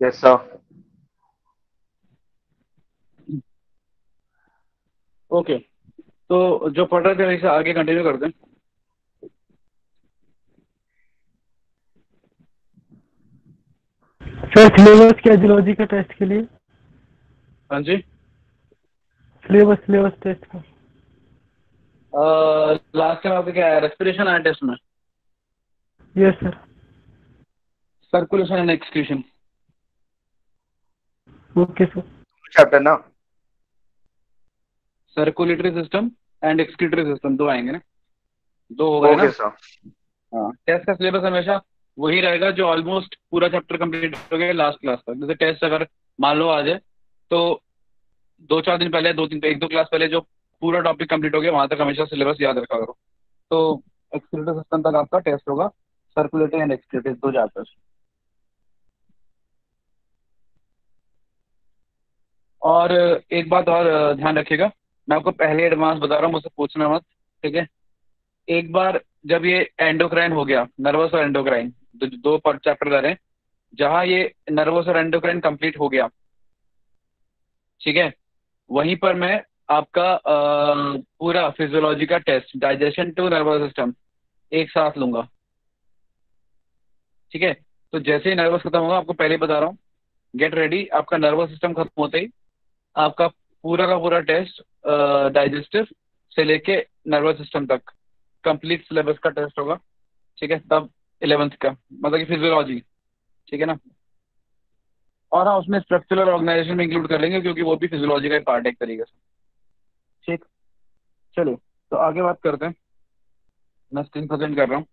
Yes, sir. Okay तो जो पढ़ रहे थे वैसे आगे कंटिन्यू कर दें सर सिलेबस क्या जियोलॉजी का टेस्ट के लिए? हाँ जी। सिलेबस सिलेबस टेस्ट का। लास्ट टाइम आपका क्या है रेस्पिरेशन आया टेस्ट में? Yes sir circulation and excretion okay sir chapter ना? Circulatory system and excretory system दो आएँगे ना? दो हो गए ना? हाँ टेस्ट का सिलेबस हमेशा वही रहेगा जो ऑलमोस्ट पूरा चैप्टर कंप्लीट हो गया लास्ट क्लास तक। जैसे टेस्ट अगर मान लो आ जाए तो दो चार दिन पहले दो तीन एक दो क्लास पहले जो पूरा टॉपिक कंप्लीट हो गया वहाँ तक हमेशा सिलेबस याद रखा करो। तो एक्सक्रीटरी सिस्टम तक आपका टेस्ट होगा सर्कुलेटरी एंड एक्सक्रीटरी दो चैप्टर्स और एक बात और ध्यान रखिएगा। मैं आपको पहले एडवांस बता रहा हूँ मुझसे पूछना मत ठीक है? एक बार जब ये एंडोक्राइन हो गया नर्वस और एंडोक्राइन दो, दो पर चैप्टर रहे हैं जहाँ ये नर्वस और एंडोक्राइन कंप्लीट हो गया ठीक है? वहीं पर मैं आपका आ, पूरा फिजियोलॉजी का test digestion to nervous system एक साथ लूँगा। ठीक है? तो जैसे ही नर्वस खत्म होगा आपको पहले बता रहा हूँ गेट रेडी आपका नर्वस सिस्टम खत्म होते ही आपका पूरा का पूरा टेस्ट डाइजेस्टिव से लेके नर्वस सिस्टम तक. कंप्लीट सिलेबस का टेस्ट होगा, ठीक है, तब इलेवेंथ का मतलब कि फिजियोलॉजी ठीक है ना? और हाँ उसमें स्ट्रक्चरल ऑर्गेनाइजेशन में इंक्लूड कर लेंगे, क्योंकि वो भी फिजियोलॉजी का एक पार्ट है एक तरीके से. ठीक, चलो तो आगे बात करते हैं. मैं स्क्रीन प्रेजेंट कर रहा हूँ.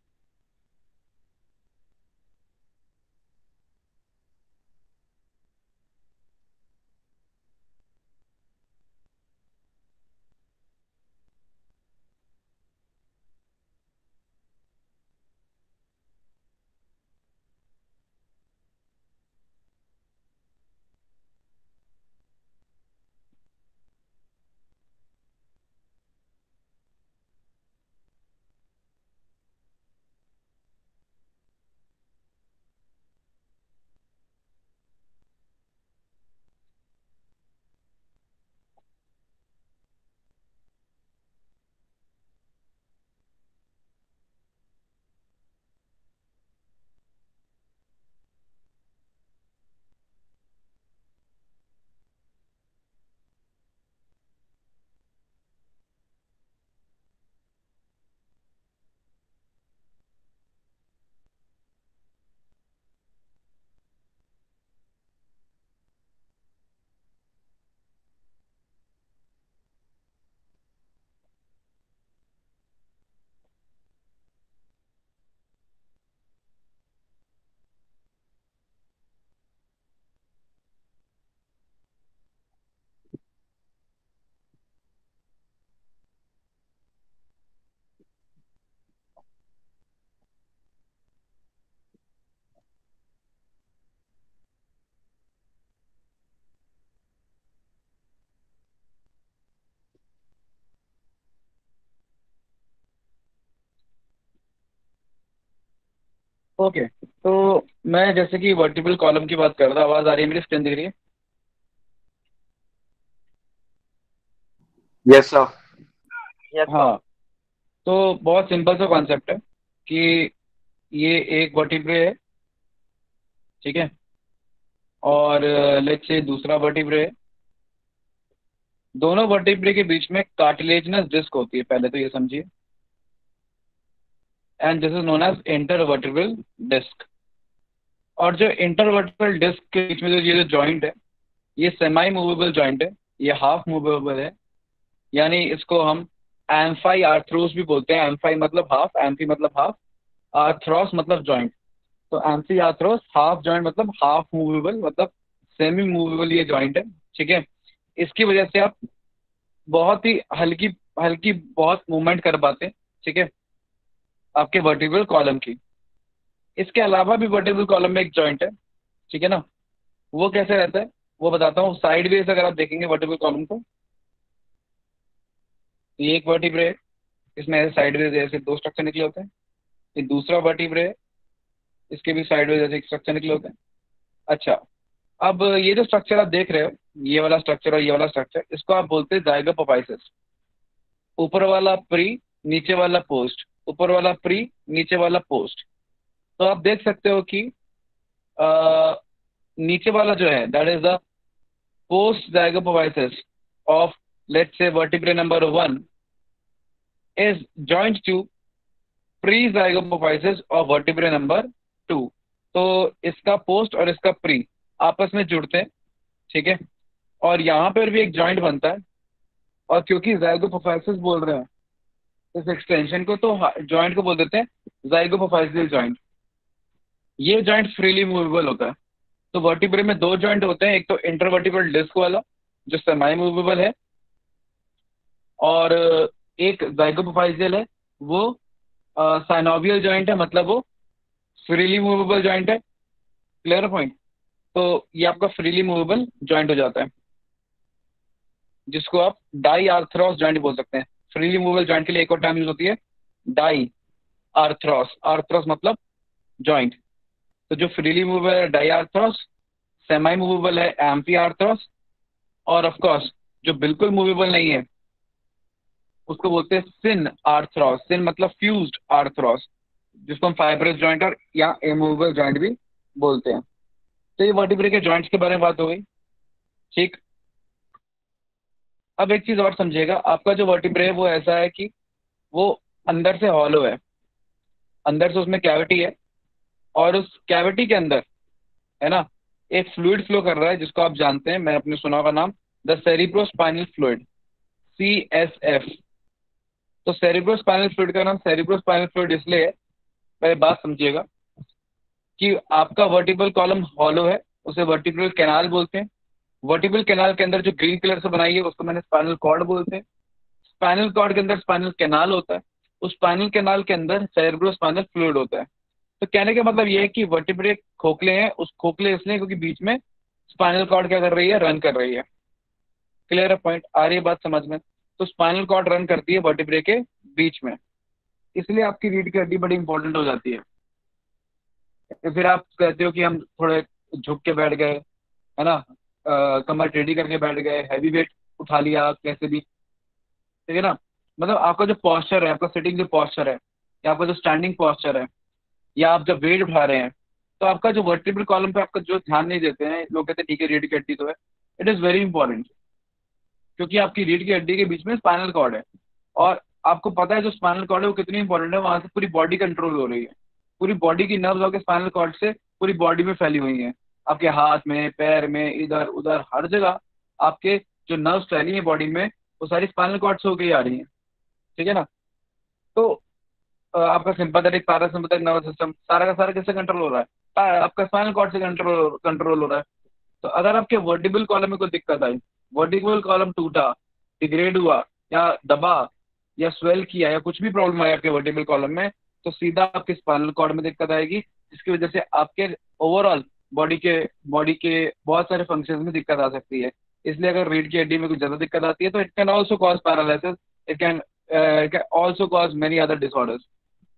ओके। तो मैं जैसे कि वर्टिबल कॉलम की बात कर रहा था आवाज़ आ रही है मेरी स्क्रीन दिख रही है? यस सर हाँ। तो बहुत सिंपल सा कॉन्सेप्ट है कि ये एक वर्टिब्रे है ठीक है? और लेट्स से दूसरा वर्टिब्रे है। दोनों वर्टिब्रे के बीच में कार्टिलेजनस डिस्क होती है पहले तो ये समझिए। And this is known as intervertebral disc और जो इंटरवर्टिब्रल डिस्क के बीच में जो ये जो जॉइंट है, ये सेमाई मूवेबल जॉइंट है, ये हाफ़ मूवेबल है, यानी इसको हम एम्फाई आर्थ्रोस भी बोलते हैं। एम्फाई मतलब हाफ़ एम्फी मतलब हाफ़ आर्थ्रोस मतलब जॉइंट तो एम्फी आर्थ्रोस हाफ़ जॉइंट मतलब हाफ़ मूवेबल मतलब सेमी मूवेबल ये जॉइंट है, ठीक है? इसकी वजह से आप बहुत ही हल्की हल्की बहुत मूवमेंट कर पाते हैं, ठीक है? आपके वर्टिबल कॉलम की। इसके अलावा भी वर्टिबल कॉलम में एक जॉइंट है, ठीक है ना? वो कैसे रहता है? वो बताता हूँ। साइड वेज अगर आप देखेंगे वर्टिबल कॉलम को ये एक वर्टिब्रे इसमें ऐसे साइड वेज ऐसे दो स्ट्रक्चर निकले होते हैं। ये दूसरा वर्टिब्रे इसके भी साइड वेज ऐसे एक स्ट्रक्चर निकले होते हैं। अच्छा अब ये जो स्ट्रक्चर आप देख रहे हो, ये वाला स्ट्रक्चर और ये वाला स्ट्रक्चर इसको आप बोलते हैं जाइगोपोफाइसिस ऊपर वाला प्री नीचे वाला पोस्ट ऊपर वाला प्री नीचे वाला पोस्ट तो आप देख सकते हो कि आ, नीचे वाला जो है that is the post zygapophysis of let's say vertebrae number one is joined to pre-zygomorphosis of vertebrae number two तो इसका पोस्ट और इसका प्री आपस में जुड़ते हैं ठीक है? और यहाँ पर भी एक जॉइंट बनता है। और क्योंकि जाइगोपोफाइसिस बोल रहे हैं इस एक्सटेंशन को तो जॉइंट को बोल देते हैं जॉइंट ये जॉइंट फ्रीली मूवेबल होता है। तो वर्टिब्रे में दो जॉइंट होते हैं, एक तो इंटरवर्टिबल डिस्क वाला, जो सेमाई मूवेबल है, और, एक जाइगोपोफाइजियल है, वो साइनोवियल जॉइंट है मतलब वो फ्रीली मूवेबल जॉइंट है। क्लियर पॉइंट तो ये आपका फ्रीली मूवेबल जॉइंट हो जाता है, जिसको आप डाई आर्थ्रॉस जॉइंट बोल सकते हैं। फ्रीली मूवेबल ज्वाइंट के लिए एक और टर्म यूज़ होती है डाई आर्थ्रॉस आर्थ्रॉस मतलब जॉइंट तो जो फ्रीली मूवेबल है डाई आर्थ्रॉस सेमाई मूवेबल है एम्पी आर्थ्रॉस और ऑफकोर्स जो बिल्कुल मूवेबल नहीं है, उसको बोलते हैं सिन आर्थ्रॉस सिन मतलब फ्यूज्ड आर्थ्रॉस जिसको हम फाइब्रस ज्वाइंट और या एमूवेबल ज्वाइंट भी बोलते हैं। तो ये वर्टिब्रे के जॉइंट्स के बारे में बात हो गई। ठीक? अब एक चीज़ और समझिएगा, आपका जो वर्टिब्रे है वो ऐसा है कि वो अंदर से हॉलो है। अंदर से उसमें कैविटी है और उस कैविटी के अंदर, है ना, एक फ्लूड फ्लो कर रहा है जिसको आप जानते हैं, मैं अपने सुना का नाम the cerebrospinal fluid C S F तो सेरिब्रोस्पाइनल फ्लूड का नाम सेरिब्रोस्पाइनल फ्लूड इसलिए है, पहले बात समझिएगा कि आपका वर्टिबल कॉलम हॉलो है, उसे वर्टिब्रल कैनाल बोलते हैं। वर्टिबल कैनाल के अंदर जो ग्रीन कलर से बनाई है, उसको मैंने स्पाइनल कॉर्ड बोलते हैं। स्पाइनल कॉर्ड के अंदर स्पाइनल कैनाल होता है। उस स्पाइनल कैनाल के अंदर सेरेब्रो स्पाइनल फ्लूड होता है। तो कहने का मतलब ये है कि वर्टिब्रे खोखले हैं, उस खोखले इसलिए क्योंकि बीच में स्पाइनल कॉर्ड क्या कर रही है रन कर रही है। क्लियर है पॉइंट आ रही है बात समझ में? तो स्पाइनल कॉर्ड रन करती है वर्टिब्रे के बीच में। इसलिए आपकी रीढ़ की हड्डी बड़ी इंपॉर्टेंट हो जाती है। फिर आप कहते हो कि हम थोड़े झुक के बैठ गए, है ना? कमर टेढ़ी करके बैठ गए हैवी वेट उठा लिया, कैसे भी। ठीक है ना? मतलब आपका जो पॉस्चर है, आपका सिटिंग जो पॉस्चर है, या आपका जो स्टैंडिंग पॉस्चर है, या आप जब वेट उठा रहे हैं तो आपका जो वर्टिबल कॉलम पे आपका जो ध्यान नहीं देते हैं, लोग कहते हैं, ठीक है रीढ़ की हड्डी तो है। इट इज़ वेरी इंपॉर्टेंट क्योंकि आपकी रीढ़ की हड्डी के बीच में स्पाइनल कॉर्ड है। और आपको पता है, जो स्पाइनल कॉर्ड है, वो कितनी इंपॉर्टेंट है, वहाँ से पूरी बॉडी कंट्रोल हो रही है। पूरी बॉडी की नर्व्स आपके स्पाइनल कॉर्ड से पूरी बॉडी में फैली हुई हैं। आपके हाथ में, पैर में, इधर, उधर, हर जगह आपके जो नर्व्स फैली है बॉडी में, वो सारी स्पाइनल कॉर्ड से होकर आ रही हैं। ठीक है ना? तो आपका सिंपैथेटिक पैरासिम्पैथिक नर्वस सिस्टम सारा का सारा किससे कंट्रोल हो रहा है? आपका स्पाइनल कॉर्ड से कंट्रोल कंट्रोल हो रहा है। तो अगर आपके वर्टिबल कॉलम में कोई दिक्कत आई वर्टिबल कॉलम टूटा डिग्रेड हुआ, या दबा, या स्वेल किया, या कुछ भी प्रॉब्लम आया आपके वर्टिबल कॉलम में तो सीधा आपके स्पाइनल कॉर्ड में दिक्कत आएगी, जिसकी वजह से आपके ओवरऑल बॉडी के बॉडी के बहुत सारे फ़ंक्शन में दिक्कत आ सकती है। इसलिए अगर रीढ़ की हड्डी में कुछ ज़्यादा दिक्कत आती है तो it can also cause paralysis it can also cause many other disorders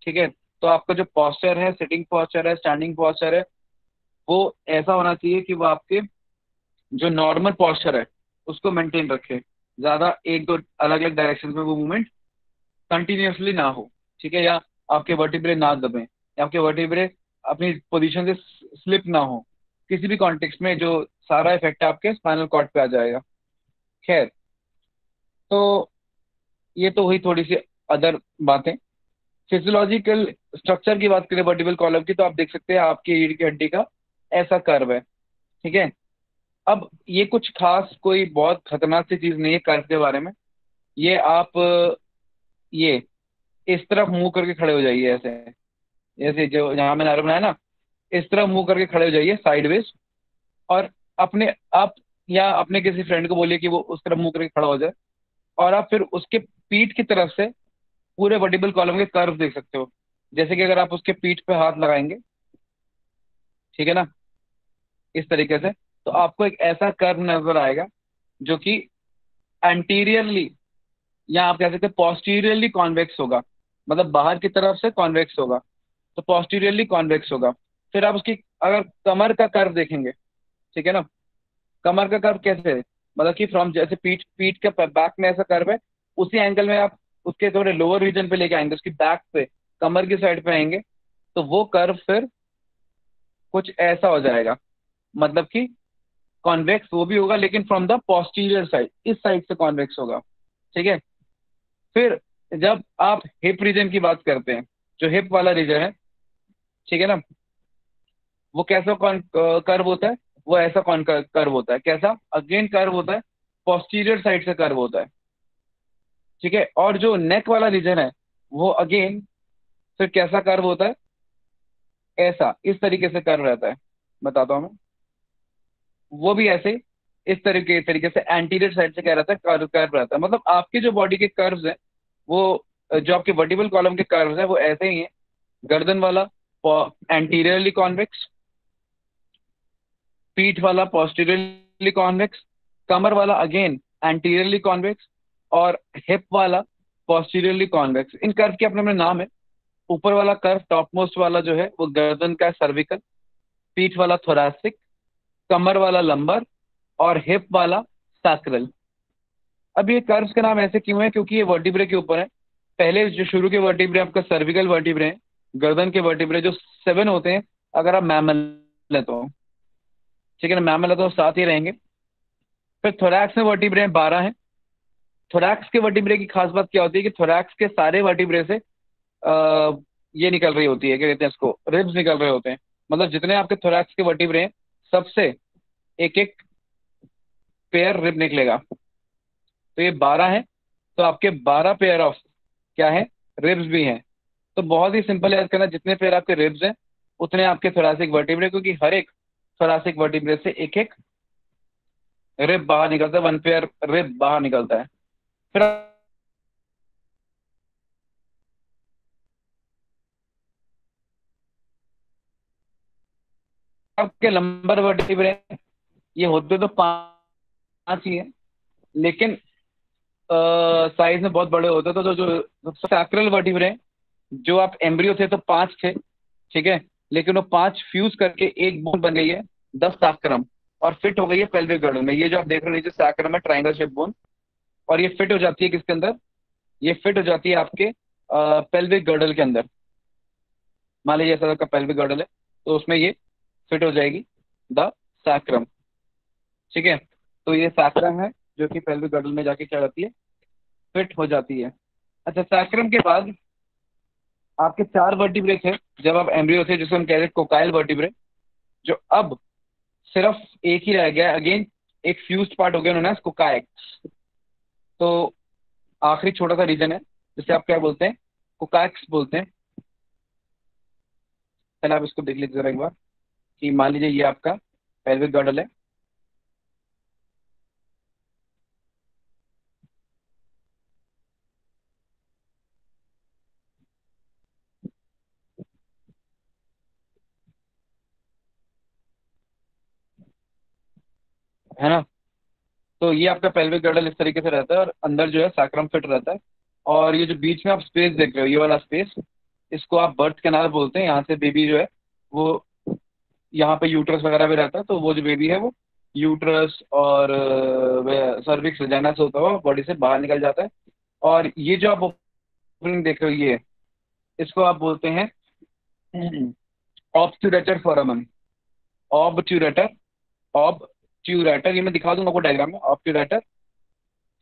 ठीक है? तो आपका जो पॉस्चर है सिटिंग पॉस्चर है स्टैंडिंग पॉस्चर है, वो ऐसा होना चाहिए कि वो आपके जो नॉर्मल पॉस्चर है, उसको मेंटेन रखे। ज़्यादा एक दो अलग अलग डायरेक्शन में वो मूवमेंट कंटिन्यूसली ना हो, ठीक है? या आपके वर्टिब्रे ना दबे, या आपके वर्टिब्रे अपनी पोजीशन से स्लिप ना हो, किसी भी कॉन्टेक्स्ट में जो सारा इफ़ेक्ट आपके स्पाइनल कॉर्ड पे आ जाएगा। खैर तो ये तो हुई थोड़ी सी अदर बातें। फिजियोलॉजिकल स्ट्रक्चर की बात करें वर्टिबल कॉलम की तो आप देख सकते हैं आपकी रीढ़ की हड्डी का ऐसा कर्व है। ठीक है? अब ये कुछ खास कोई बहुत खतरनाक सी चीज़ नहीं है कर्व के बारे में। ये आप, ये, इस तरफ़ मुँह करके खड़े हो जाइए ऐसे। ऐसे जो जहाँ मैंने आरोप बनाया ना, इस तरह मुँह करके खड़े हो जाइए साइडवेज और अपने आप या अपने किसी फ्रेंड को बोलिए कि वो उस तरफ़ मुँह करके खड़ा हो जाए, और आप फिर उसके पीठ की तरफ़ से पूरे वर्टिबल कॉलम के कर्व देख सकते हो। जैसे कि अगर आप उसके पीठ पे हाथ लगाएँगे, ठीक है ना, इस तरीके से तो आपको एक ऐसा कर्व नज़र आएगा जो कि एंटीरियरली या आप कह सकते हैं पॉस्टीरियरली कॉन्वेक्स होगा मतलब बाहर की तरफ़ से कॉन्वेक्स होगा। तो पॉस्टीरियरली कॉन्वेक्स होगा। फिर आप उसकी, अगर कमर का कर्व देखेंगे, ठीक है ना? कमर का कर्व कैसे? है मतलब कि फ्रॉम जैसे पीठ पीठ के बैक में ऐसा कर्व है, उसी एंगल में आप उसके थोड़े लोअर रीजन पे लेके आएँगे, उसकी बैक पे, कमर की साइड पे आएँगे तो वो कर्व फिर कुछ ऐसा हो जाएगा। मतलब कि कॉन्वेक्स वो भी होगा, लेकिन फ्रॉम द पोस्टीरियर साइड इस साइड से कॉन्वेक्स होगा, ठीक है? फिर जब आप हिप रीजन की बात करते हैं, जो हिप वाला रीजन है ठीक है ना? वो कैसा कौन कर्व होता है? वो ऐसा कौन कर्व होता है। कैसा? अगेन कर्व होता है। पोस्टीरियर साइड से कर्व होता है। ठीक है? और जो नेक वाला रीजन है, वो अगेन फिर कैसा कर्व होता है? ऐसा। इस तरीके से कर्व रहता है। बताता हूँ मैं। वो भी ऐसे इस तरीके तरीके से एंटीरियर साइड से क्या रहता है? कर्व कर्व रहता है। मतलब आपके जो बॉडी के कर्व्स हैं, वो जो आपके वर्टिबल कॉलम के कर्व्स हैं, वो ऐसे ही हैं। गर्दन वाला एंटीरियरली कॉन्वेक्स पीठ वाला पोस्टीरियरली कॉन्वेक्स कमर वाला अगेन एंटीरियरली कॉन्वेक्स और हिप वाला पोस्टीरियरली कॉन्वेक्स इन कर्व के अपने अपने नाम है ऊपर वाला कर्व टॉप मोस्ट वाला जो है वो गर्दन का सर्विकल पीठ वाला थोरासिक कमर वाला लंबर और हिप वाला सैक्रल अब ये कर्व्स का नाम ऐसे क्यों है? क्योंकि ये वर्टिब्रे के ऊपर है। पहले जो शुरू के वर्टिब्रे आपका सर्विकल वर्टिब्रे हैं। गर्दन के वर्टिब्रे जो सेवन होते हैं अगर आप मैमल है तो। ठीक है ना? मैमल है तो साथ ही रहेंगे। फिर थोरैक्स में वर्टिब्रे बारह हैं। थोरैक्स के वर्टिब्रे की खास बात क्या होती है कि थोरैक्स के सारे वर्टिब्रे से आ, ये निकल रही होती है क्या कहते हैं इसको? रिब्स निकल रहे होते हैं। मतलब जितने आपके थोरैक्स के वर्टिब्रे हैं सबसे एक एक पेयर रिब निकलेगा। तो ये बारह है। तो आपके बारह पेयर ऑफ़ क्या है? रिब्स भी हैं। तो बहुत ही सिंपल याद करना जितने पेयर आपके रिब्स हैं उतने आपके थोरासिक वर्टिब्रे क्योंकि हर एक थोरासिक वर्टिब्रे से एक एक रिब बाहर निकलता है वन पेयर रिब बाहर निकलता है। फिर आपके लंबर वर्टिब्रे ये होते तो पाँच ही है लेकिन साइज़ में बहुत बड़े होते तो, तो जो सैक्रल वर्टिब्रे जो आप एम्ब्रियो थे तो पाँच थे, ठीक है? लेकिन वो पाँच फ्यूज करके एक बोन बन गई है, दस साक्रम और फिट हो गई है पेल्विक गर्डल में। ये जो आप देख रहे हो सैक्रम है ट्राइंगल शेप बोन और ये फिट हो जाती है किसके अंदर? ये फिट हो जाती है आपके पेल्विक गर्डल के अंदर। मान लीजिए ऐसा का पेल्विक गर्डल है तो उसमें ये फिट हो जाएगी द साक्रम ठीक है? तो ये साक्रम है, जो कि पेल्विक गर्डल में जाके क्या जाती है फिट हो जाती है। अच्छा साक्रम के बाद आपके चार वर्टिब्रे थे, जब आप एम्ब्रियो थे जिसको हम कह रहे कोकाइल वर्टिब्रे जो अब सिर्फ़ एक ही रह गया अगेन एक फ्यूज पार्ट हो गया, उन्होंने कोकाइक्स तो आखिरी छोटा सा रीजन है, जिसे आप क्या बोलते हैं? कोकाइक्स बोलते हैं। पहले आप इसको देख लीजिए जरा एक बार, कि मान लीजिए ये आपका पेल्विक गर्डल है है ना तो ये आपका पेल्विक गर्डल इस तरीके से रहता है और अंदर जो है सैक्रम फिट रहता है। और ये जो बीच में आप स्पेस देख रहे हो ये वाला स्पेस इसको आप बर्थ कैनाल बोलते हैं। यहाँ से बेबी जो है वो यहाँ पे यूट्रस वगैरह भी रहता है तो वो जो बेबी है वो यूट्रस और सर्विक्स वजाना से होता हुआ बॉडी से बाहर निकल जाता है। और ये जो आप ओपनिंग देख रहे हो ये इसको आप बोलते हैं ऑब्ट्यूरेटर फॉरमन ऑबट्यूरेटर ऑब ट्यूरेटर ये मैं दिखा दूँगा आपको डायग्राम में ऑप्ट्यूरेटर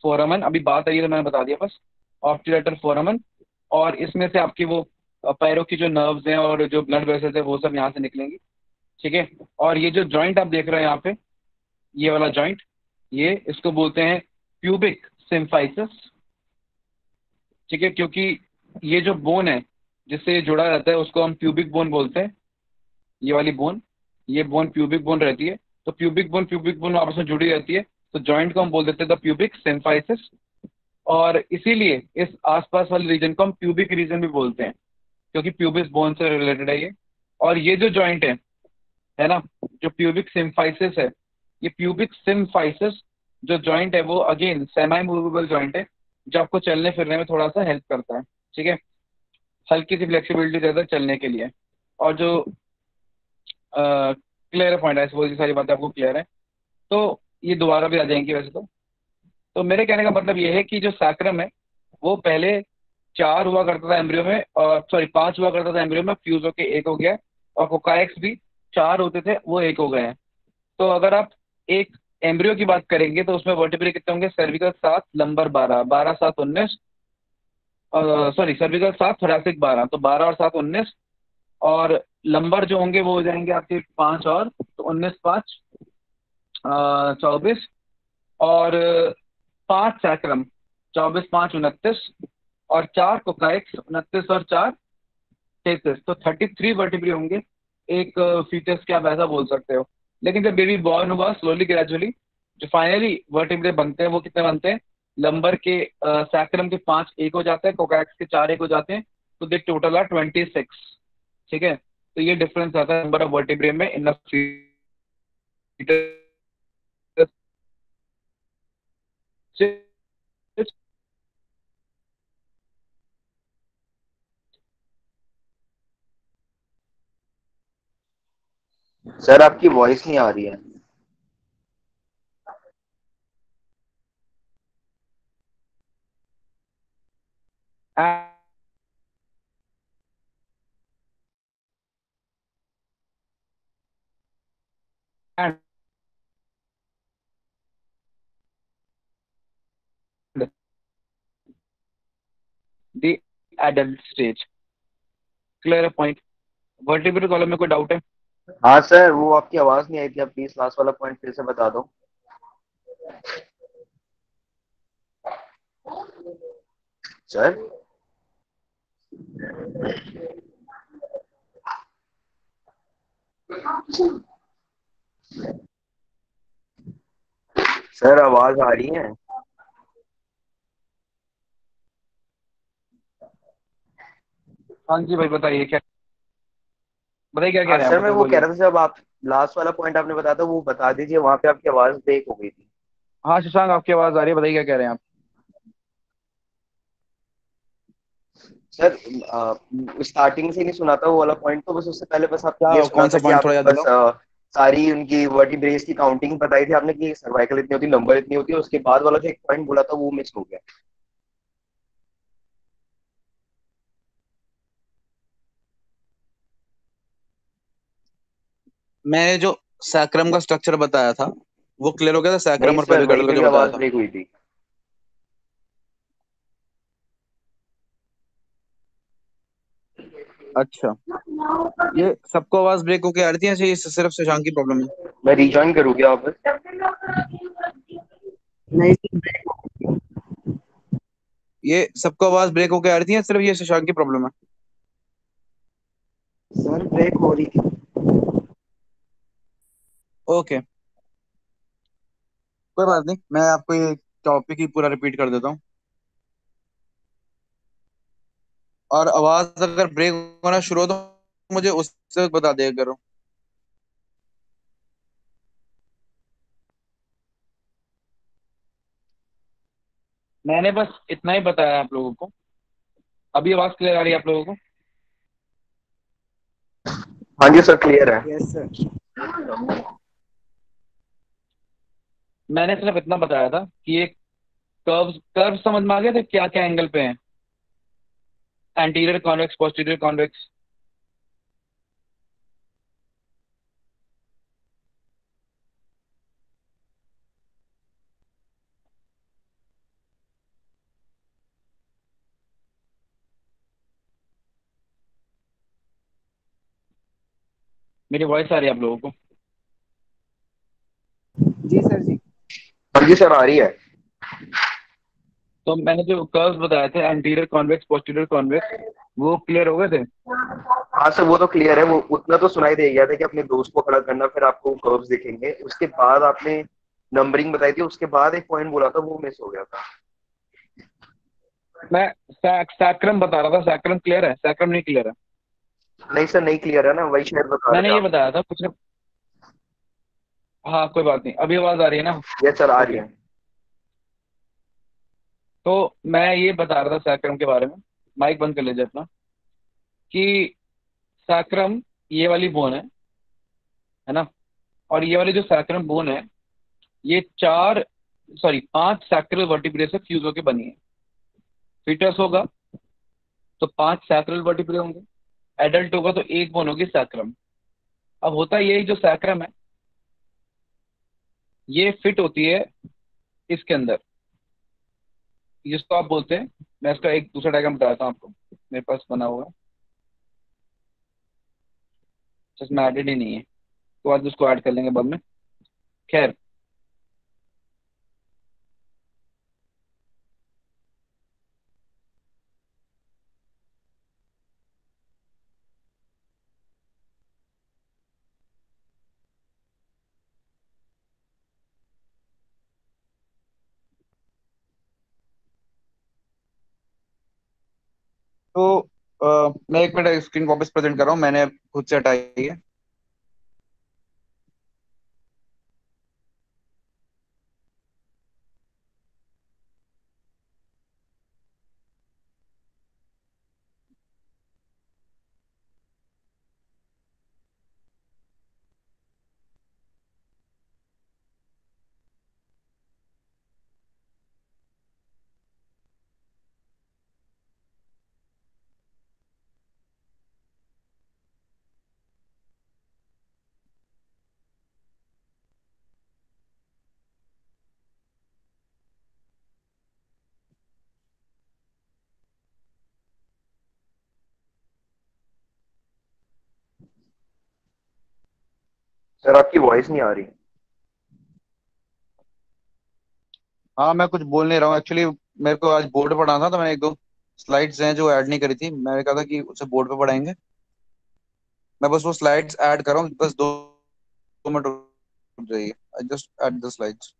फोरमन अभी बात आई है तो मैंने बता दिया बस ऑप्ट्यूरेटर फोरमन और इसमें से आपकी वो पैरों की जो नर्व्स हैं और जो ब्लड वेसल्स है, वो सब यहाँ से निकलेंगी, ठीक है? और ये जो जॉइंट आप देख रहे हैं यहाँ पे, ये वाला जॉइंट ये इसको बोलते हैं प्यूबिक सिम्फाइसिस ठीक है? क्योंकि ये जो बोन है, जिससे ये जुड़ा रहता है, उसको हम प्यूबिक बोन बोलते हैं, ये वाली बोन ये बोन प्यूबिक बोन रहती है तो प्यूबिक बोन प्यूबिक बोन आपस में जुड़ी रहती है तो जॉइंट को हम बोल देते हैं द प्यूबिक सेम्फाइसिस और इसीलिए इस आसपास वाले रीजन को हम प्यूबिक रीजन भी बोलते हैं, क्योंकि प्यूबिक बोन से रिलेटेड है ये। और ये जो जॉइंट है है ना, जो प्यूबिक सिम्फाइसिस है, ये प्यूबिक सिम्फाइसिस जो जॉइंट है वो अगेन सेमाई मूवेबल जॉइंट है, जो आपको चलने फिरने में थोड़ा सा हेल्प करता है, ठीक है? हल्की सी फ्लेक्सिबिलिटी देता है चलने के लिए। और जो क्लियर है पॉइंट है वो सारी बातें आपको क्लियर है। तो ये दोबारा भी आ जाएँगे वैसे तो। तो मेरे कहने का मतलब ये है कि जो सैक्रम है, वो पहले चार हुआ करता था एम्ब्रियो में, और सॉरी पाँच हुआ करता था एम्ब्रियो में फ्यूज होके एक हो गया, और कोकाएक्स भी चार होते थे, वो एक हो गए हैं। तो अगर आप एक एम्ब्रियो की बात करेंगे तो उसमें वर्टिब्रे कितने होंगे? सर्विकल सात लंबर बारह बारह, सात, उन्नीस सॉरी सर्विकल सात थोरासिक बारह तो बारह और सात, उन्नीस, और लंबर जो होंगे वो हो जाएँगे आपके पाँच और तो उन्नीस, पाँच चौबीस और पाँच सैक्रम चौबीस, पाँच, उनतीस और चार कोकाइक्स उनतीस और चार तैतीस तो थर्टी थ्री वर्टिब्री होंगे। एक फीचर्स के आप ऐसा बोल सकते हो। लेकिन जब बेबी बॉर्न हुआ स्लोली ग्रेजुअली जो फाइनली वर्टिब्रे बनते हैं, वो कितने बनते हैं? लंबर के सैक्रम के पाँच एक हो जाते हैं कोकैक्स के चार एक हो जाते हैं तो they total are twenty six. ठीक है? तो ये डिफरेंस आता है नंबर ऑफ़ वर्टिब्रे में इन सर आपकी वॉइस नहीं आ रही है। And the adult stage. Clear point. Vertebral column में कोई डाउट है हाँ सर वो आपकी आवाज़ नहीं आई थी आप प्लीज़ लास्ट वाला पॉइंट फिर से बता दो सर सर आवाज़ आ रही है? हाँ जी भाई बताइए क्या? बताइए क्या कह हाँ, रहे हैं सर मैं वो कह रहा था जब आप लास्ट वाला पॉइंट आपने बताया था वो बता दीजिए वहाँ पे आपकी आवाज़ ब्रेक हो गई थी। हाँ शशांक आपकी आवाज़ आ रही है बताइए क्या कह रहे हैं आप? सर स्टार्टिंग से नहीं सुना था वो वाला पॉइंट तो बस उससे पहले बस आप क्या- कौन सा point थोड़ा याद सारी उनकी वर्टिब्रेस की काउंटिंग बताई थी आपने कि सर्वाइकल इतनी होती नंबर इतनी होती है उसके बाद वाला जो एक पॉइंट बोला था वो मिस हो गया। मैंने जो सैक्रम का स्ट्रक्चर बताया था वो क्लियर हो गया था? सैक्रम और सर पेरिकार्डल का जो बताया था। ब्रेक हुई थी। अच्छा। ये सबको आवाज़ ब्रेक होके आ रही थी ऐसे ये सिर्फ़ शशांक की प्रॉब्लम है? मैं रिजॉइन करूँ क्या वापस ये सबको आवाज़ ब्रेक होके आ रही थी सिर्फ़ ये शशांक की प्रॉब्लम है? सर ब्रेक हो रही थी। ओके कोई बात नहीं मैं आपको ये टॉपिक ही पूरा रिपीट कर देता हूँ। और आवाज़ अगर ब्रेक होना शुरू हो तो मुझे उससे बता दिया करो। मैंने बस इतना ही बताया आप लोगों को। अभी आवाज़ क्लियर आ रही है आप लोगों को? हाँ जी सर क्लियर है। यस सर मैंने सिर्फ़ इतना बताया था कि एक कर्व कर्व समझ में आ गया था? क्या क्या एंगल पे है? एंटीरियर कॉन्वेक्स पोस्टीरियर कॉन्वेक्स मेरी वॉइस आ रही है आप लोगों को। जी सर जी। हाँ जी सर आ रही है। तो मैंने जो कर्व्स बताए थे एंटीरियर कॉन्वेक्स पोस्टीरियर कॉन्वेक्स वो क्लियर हो गए थे? हाँ सर वो तो क्लियर है। वो उतना तो सुनाई दे गया था कि अपने दोस्त को खड़ा करना फिर आपको कर्व्स दिखेंगे। उसके बाद आपने नंबरिंग बताई थी। उसके बाद एक पॉइंट बोला था वो मिस हो गया था। मैं सैक, सैक्रम बता रहा था। सैक्रम क्लियर है? सैक्रम नहीं क्लियर है? नहीं सर नहीं क्लियर है ना। वही शायद बता मैंने ये बताया था कुछ हाँ कोई बात नहीं। अभी आवाज़ आ रही है ना? ये सर आ रही है। तो मैं ये बता रहा था सैक्रम के बारे में, माइक बंद कर लीजिए अपना, कि सैक्रम ये वाली बोन है है ना? और ये वाली जो सैक्रम बोन है, ये चार सॉरी पाँच सैक्रल वर्टिब्रे से फ्यूज होकर बनी है। फिटस होगा तो पाँच सैक्रल वर्टिब्रे होंगे। एडल्ट होगा तो एक बोन होगी सैक्रम। अब होता यही जो सैक्रम है, ये फिट होती है इसके अंदर। जिसको आप बोलते हैं। मैं इसका एक दूसरा डायग्राम बताता हूँ आपको। मेरे पास बना हुआ है। ही नहीं है। तो आज उसको ऐड कर लेंगे बाद में। खैर तो अ, मैं एक मिनट स्क्रीन वापस प्रेजेंट कर रहा हूँ। मैंने खुद से हटाई है। सर आपकी वॉइस नहीं आ रही। हाँ मैं कुछ बोल नहीं रहा हूँ। एक्चुअली मेरे को आज बोर्ड पढ़ाना था तो मैंने एक दो स्लाइड्स हैं जो ऐड नहीं करी थी। मैंने कहा था कि उसे बोर्ड पे पढ़ाएँगे। मैं बस वो स्लाइड्स ऐड कर रहा हूँ, बस दो मिनट जाइए। I just add the slides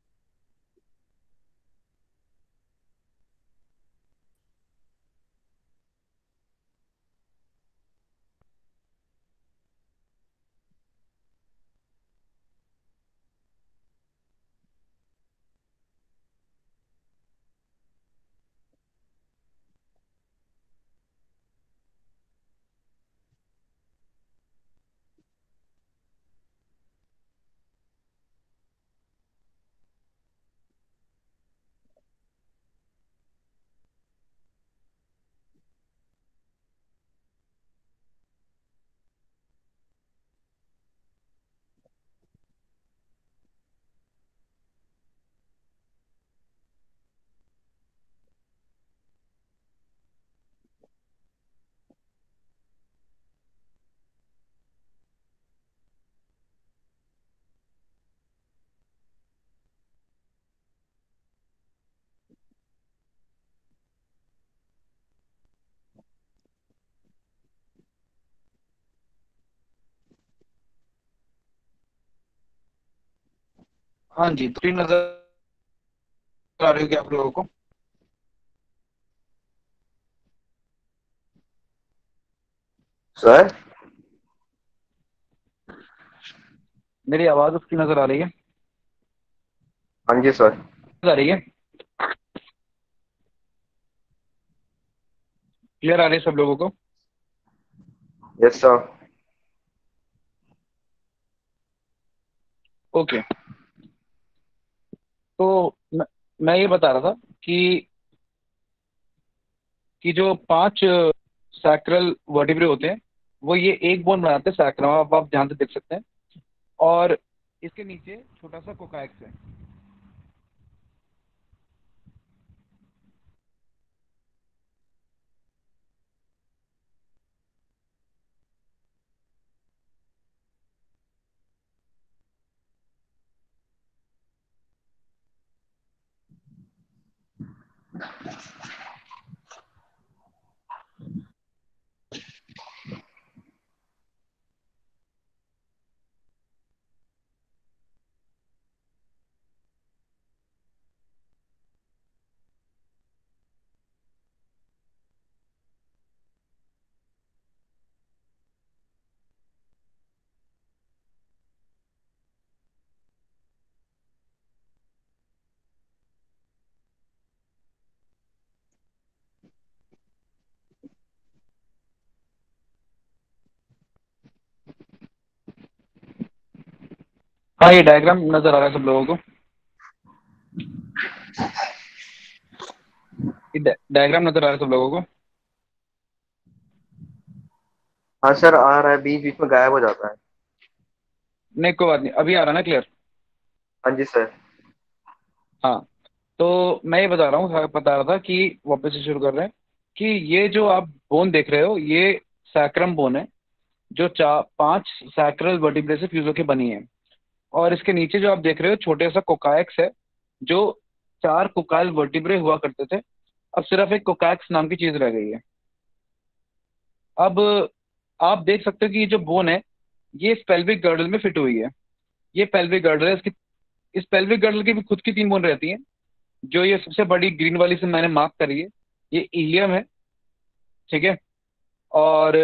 हाँ जी तो नज़र आ रही होगी आप लोगों को। सर? मेरी आवाज़ उसकी नज़र आ रही है। हाँ जी सर। आ रही है? क्लियर आ रही है सब लोगों को? यस सर ओके तो मैं ये बता रहा था कि कि जो पाँच सैक्रल वर्टिब्रे होते हैं, वो ये एक बोन बनाते हैं सैक्रम आप आप ध्यान से देख सकते हैं। और इसके नीचे छोटा सा कोकाएक्स है। हाँ ये डायग्राम नज़र आ रहा है सब लोगों को। डायग्राम नज़र आ रहा है सब लोगों को। हाँ सर आ रहा है बीच बीच में गायब हो जाता है। नहीं कोई बात नहीं अभी आ रहा है ना क्लियर हाँ जी सर। हाँ तो मैं ये बता रहा हूँ बता रहा था कि वापस से शुरू कर रहे हैं कि ये जो आप बोन देख रहे हो ये सैक्रम बोन है जो चार पाँच सैक्रल वर्टिब्रे से फ्यूज होकर बनी है। और इसके नीचे जो आप देख रहे हो छोटे सा कोकाएक्स है जो चार कोकाइल वर्टिब्रे हुआ करते थे। अब सिर्फ़ एक कोकाक्स नाम की चीज़ रह गई है। अब आप देख सकते हो कि ये जो बोन है ये पेल्विक गर्डल में फिट हुई है। ये पेल्विक गर्डल है इसकी इस पेल्विक गर्डल की भी खुद की तीन बोन रहती हैं। जो ये सबसे बड़ी ग्रीन वाली से मैंने मार्क करी है ये इलियम है ठीक है? और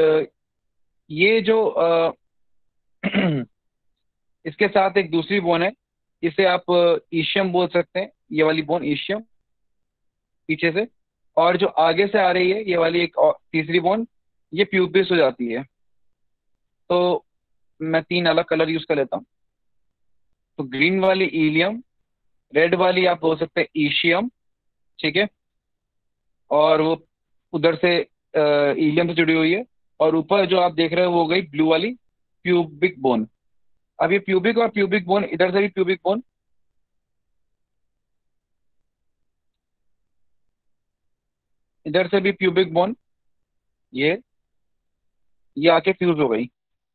ये जो आ, इसके साथ एक दूसरी बोन है इसे आप ईशियम बोल सकते हैं। ये वाली बोन ईशियम, पीछे से। और जो आगे से आ रही है, ये वाली एक तीसरी बोन ये प्यूबिस हो जाती है। तो मैं तीन अलग कलर यूज़ कर लेता हूँ। तो ग्रीन वाली इलियम रेड वाली आप बोल सकते हैं ईशियम, ठीक है? और वो उधर से ईलियम से जुड़ी हुई है। और ऊपर जो आप देख रहे हो, वो गई ब्लू वाली प्यूबिक बोन अब ये प्यूबिक और प्यूबिक बोन इधर से भी प्यूबिक बोन इधर से भी प्यूबिक बोन ये ये आके फ्यूज हो गई।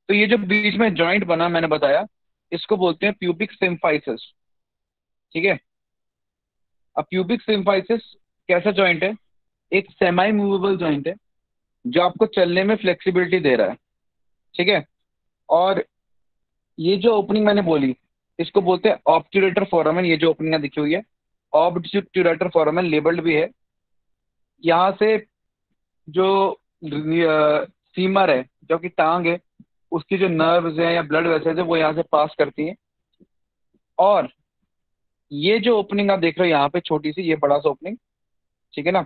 तो ये जो बीच में जॉइंट बना, मैंने बताया, इसको बोलते हैं प्यूबिक सिम्फाइसिस ठीक है? अब प्यूबिक सिम्फाइसिस कैसा जॉइंट है? एक सेमाई मूवेबल जॉइंट है, जो आपको चलने में फ्लेक्सिबिलिटी दे रहा है। ठीक है? और ये जो ओपनिंग मैंने बोली, इसको बोलते हैं ऑप्टूरेटर फॉरमन ये जो ओपनिंग दिखी हुई है। ऑब्टूरेटर फॉरमन लेबल्ड भी है। यहाँ से जो सीमर है, जो कि टांग है, उसकी जो नर्व्स हैं या ब्लड वेसल्स है, वो यहाँ से पास करती हैं। और ये जो ओपनिंग आप देख रहे हो यहाँ पे छोटी सी, ये बड़ा सा ओपनिंग ठीक है ना?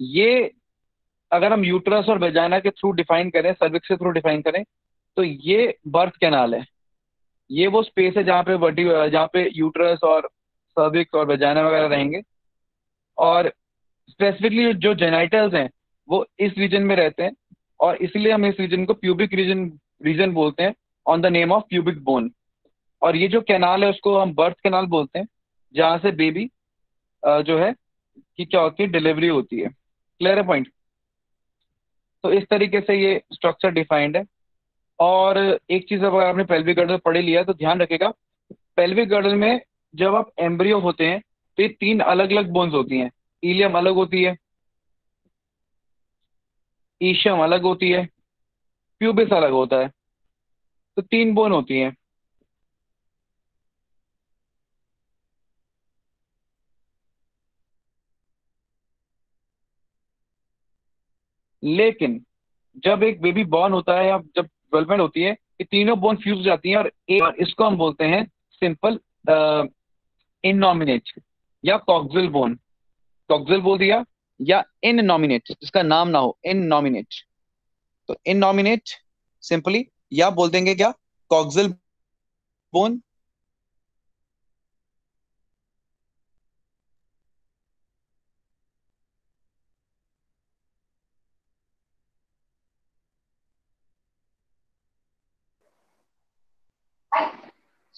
ये अगर हम यूट्रस और वेजाइना के थ्रू डिफाइन करें सर्विक्स के थ्रू डिफाइन करें तो ये बर्थ कैनाल है। ये वो स्पेस है जहाँ पे वर्टी जहाँ पे यूट्रस और सर्विक्स और वेजाइना वगैरह रहेंगे। और स्पेसिफिकली जो जेनाइटल्स हैं, वो इस रीजन में रहते हैं और इसलिए हम इस रीजन को प्यूबिक रीजन रीजन बोलते हैं on the name of pubic bone और ये जो कैनाल है, उसको हम बर्थ कैनाल बोलते हैं, जहाँ से बेबी जो है कि क्या होती है डिलीवरी होती है। क्लियर है पॉइंट तो इस तरीके से ये स्ट्रक्चर डिफाइंड है। और एक चीज़ अगर आपने पेल्विक गर्डल पढ़े लिया तो ध्यान रखेगा पेल्विक गर्डल में जब आप एम्ब्रियो होते हैं तो ये तीन अलग अलग बोन्स होती हैं। इलियम अलग होती है ईशम अलग होती है प्यूबिस अलग होता है तो तीन बोन होती हैं। लेकिन जब एक बेबी बॉर्न होता है, या जब डेवलपमेंट होती है कि तीनों बोन फ्यूज जाती हैं और एक इसको हम बोलते हैं सिंपल इनोमिनेट या कॉक्सिल बोन कॉक्सिल बोल दिया या इन नॉमिनेट जिसका नाम ना हो इन नॉमिनेट तो इन नॉमिनेट सिंपली या बोल देंगे क्या? कॉक्सिल बोन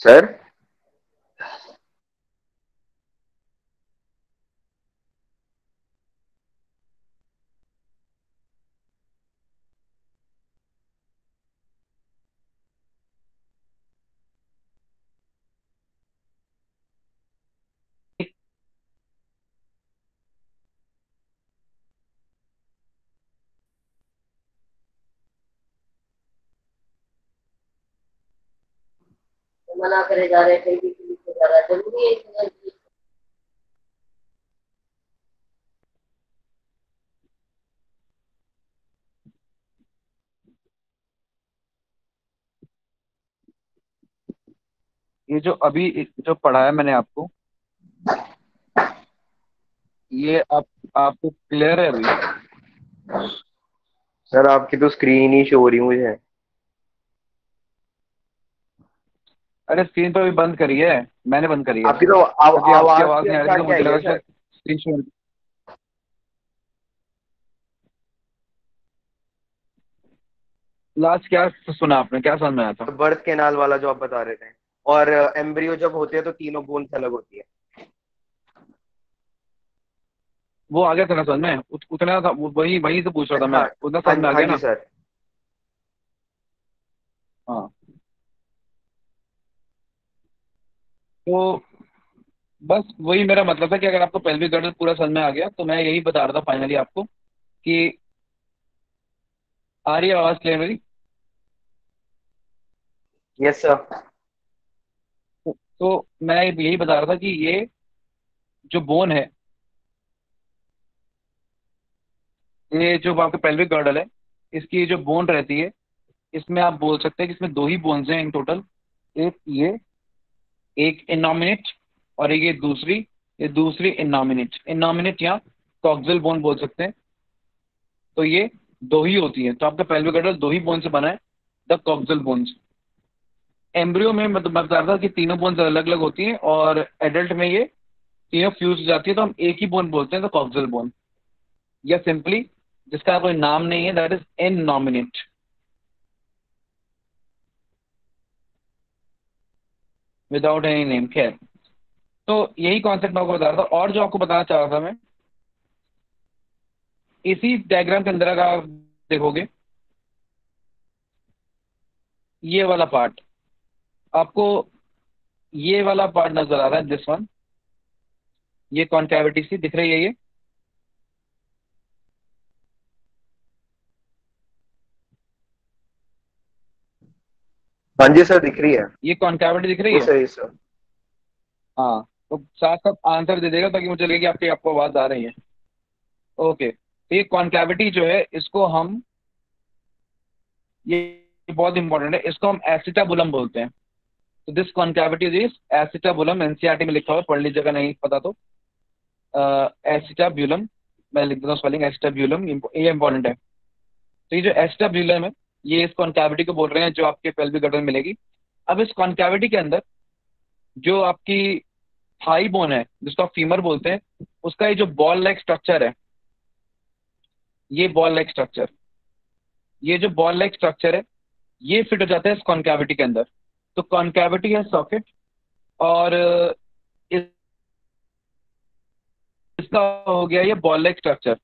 सर मना करे जा रहे थे कि जा रहा है। ज़रूरी है ये जो अभी जो पढ़ाया मैंने आपको ये आप आपको क्लियर है अभी? सर आपकी तो स्क्रीन ही शो हो रही मुझे। अरे स्क्रीन पर भी बंद करी है। मैंने बंद करी है। आपकी तो आव, आवाज़ आवाज़ नहीं आ रही तो मुझे लगा शायद स्क्रीन लास्ट क्या सुना आपने? क्या समझ में आया था? बर्थ केनाल वाला जो आप बता रहे थे। और एम्ब्रियो जब होते हैं तो तीनों बोन्स अलग होती है। वो आ गया था ना समझ में? उतना था वही वही से पूछ रहा था मैं। हाँ, उतना हाँ समझ में आ हाँ गया ना? सर हाँ तो बस वही मेरा मतलब था कि अगर आपको पेल्विक गर्डल पूरा समझ में आ गया तो मैं यही बता रहा था फाइनली आपको कि आ रही है आवाज़ क्लियर मेरी? यस सर तो, तो मैं यही बता रहा था कि ये जो बोन है ये जो आपका पेल्विक गर्डल है इसकी जो बोन रहती है इसमें आप बोल सकते हैं कि इसमें दो ही बोन्स हैं इन टोटल एक ये एक इनॉमिनेट और ये दूसरी ये दूसरी इनॉमिनेट इनॉमिनेट या कॉक्सिल बोन बोल सकते हैं। तो ये दो ही होती है। तो आपका पेल्विक गर्डल दो ही बोन से बना है द कॉक्सिल बोन्स एम्ब्रियो में मतलब बता रहा था कि तीनों बोन्स अलग अलग होती हैं और एडल्ट में ये तीनों फ्यूज हो जाती है तो हम एक ही बोन बोलते हैं द कॉक्सिल बोन या सिंपली जिसका कोई नाम नहीं है that is innominate without any name खैर तो यही कॉन्सेप्ट मैं आपको बता रहा था। और जो आपको बताना चाह रहा था मैं, इसी डायग्राम के अंदर अगर आप देखोगे, ये वाला पार्ट आपको ये वाला पार्ट नज़र आ रहा है दिस वन ये कॉन्केविटी सी दिख रही है ये। हाँ जी सर दिख रही है। ये कॉन्कैविटी दिख रही है? जी सर। हाँ तो साथ साथ आंसर दे देगा ताकि मुझे लगे कि आपकी आपको आवाज़ आ रही है। ओके तो ये कॉन्कैविटी जो है इसको हम ये बहुत इंपॉर्टेंट है इसको हम एसिटाबुलम बोलते हैं। तो this concavity is acetabulum NCERT में लिखा हुआ पढ़ लीजिएगा नहीं पता तो। एसिटाब्यूलम मैं लिख देता हूँ स्पेलिंग एसिटाब्यूलम ये इंपॉर्टेंट है। तो ये जो एसिटाब्यूलम है ये इस कॉन्केविटी को बोल रहे हैं जो आपके पेल्विक गर्दन में मिलेगी। अब इस कॉन्केविटी के अंदर जो आपकी थाई बोन है जिसको आप फीमर बोलते हैं उसका ये जो बॉल लाइक स्ट्रक्चर है ये बॉल लाइक स्ट्रक्चर ये जो बॉल लाइक स्ट्रक्चर है ये फिट हो जाता है इस कॉन्केविटी के अंदर। तो कॉन्केविटी है सॉकेट और इस, इसका हो गया ये बॉल लाइक स्ट्रक्चर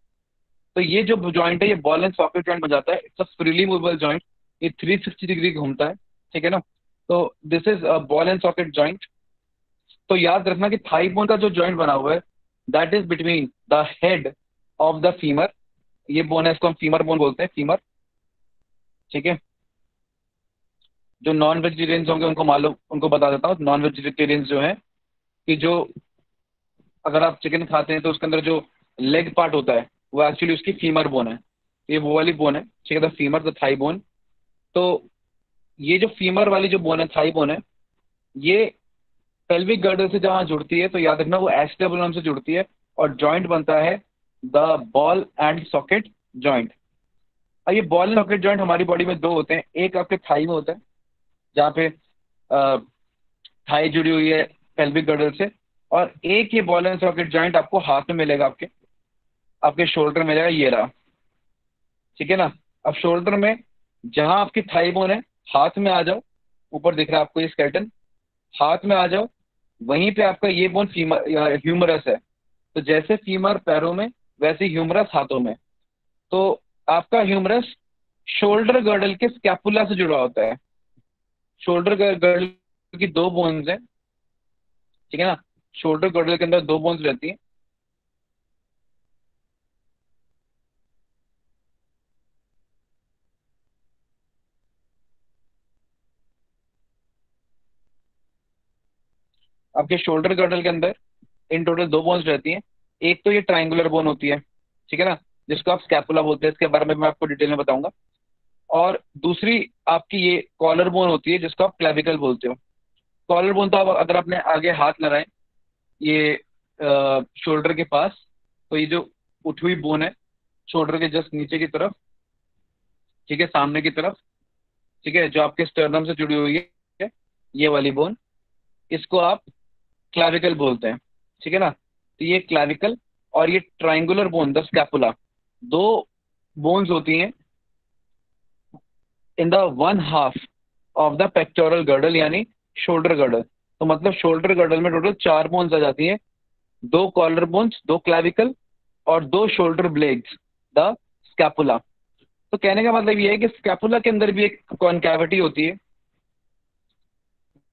तो ये जो जॉइंट है, ये बॉल एंड सॉकेट जॉइंट बन जाता है इट्स फ्रीली मूवेबल जॉइंट ये 360 डिग्री घूमता है, ठीक है ना? तो this is ball and socket joint तो याद रखना कि थाई बोन का जो जॉइंट बना हुआ है that is between the head of the femur ये बोन है, इसको हम फीमर बोन बोलते हैं फीमर ठीक है? जो नॉन वेजिटेरियंस होंगे, उनको मालूम, उनको बता देता हूँ। नॉन वेजिटेरियंस जो है, कि जो अगर आप चिकन खाते हैं तो उसके अंदर जो लेग पार्ट होता है वो एक्चुअली उसकी फीमर बोन है। ये वो वाली बोन है ठीक है फीमर द थाई बोन तो ये जो फीमर वाली जो बोन है थाई बोन है, ये पेल्विक गर्डर से जहाँ जुड़ती है तो याद रखना वो एस्टेबुलम से जुड़ती है और जॉइंट बनता है the ball and socket joint अब ये बॉल एंड सॉकेट जॉइंट हमारी बॉडी में दो होते हैं। एक आपके थाई में होता है, जहाँ पे थाई जुड़ी हुई है पेल्विक गर्डर से, और एक ये बॉल एंड सॉकेट जॉइंट आपको हाथ में मिलेगा आपके। आपके शोल्डर में जाएगा, ये रहा। ठीक है ना? अब शोल्डर में जहाँ आपकी थाई बोन है, हाथ में आ जाओ, ऊपर दिख रहा है आपको ये स्केल्टन हाथ में आ जाओ, वहीं पे आपका ये बोन फीमर ह्यूमरस है। तो जैसे फीमर पैरों में, वैसे ह्यूमरस हाथों में। तो आपका ह्यूमरस शोल्डर गर्डल के स्कैपुला से जुड़ा होता है। शोल्डर गर्डल की दो बोन्स हैं। ठीक है ना? शोल्डर गर्डल के अंदर दो बोन्स रहती हैं। आपके शोल्डर गर्डल के अंदर इन टोटल दो बोन्स रहती हैं। एक तो ये ट्राइंगुलर बोन होती है, ठीक है ना, जिसको आप स्कैपुला बोलते हैं, इसके बारे में मैं आपको डिटेल में बताऊँगा। और दूसरी आपकी ये कॉलर बोन होती है, जिसको आप क्लेविकल बोलते हो। कॉलर बोन तो आप अगर आपने आगे हाथ लगाए, ये शोल्डर के पास तो ये जो उठी हुई बोन है शोल्डर के जस्ट नीचे की तरफ़, ठीक है, सामने की तरफ़, ठीक है, जो आपके स्टर्नम से जुड़ी हुई है, ये वाली बोन इसको आप क्लाविकल बोलते हैं, ठीक है ना? तो ये क्लाविकल और ये ट्राइंगुलर बोन द स्कैपुला दो बोन्स होती हैं in the one half of the pectoral girdle यानी शोल्डर गर्डल तो मतलब शोल्डर गर्डल में टोटल चार बोन्स आ जाती हैं, दो कॉलर बोन्स दो क्लाविकल और दो शोल्डर ब्लेड्स द स्कैपुला तो कहने का मतलब ये है कि स्कैपुला के अंदर भी एक कॉनकैविटी होती है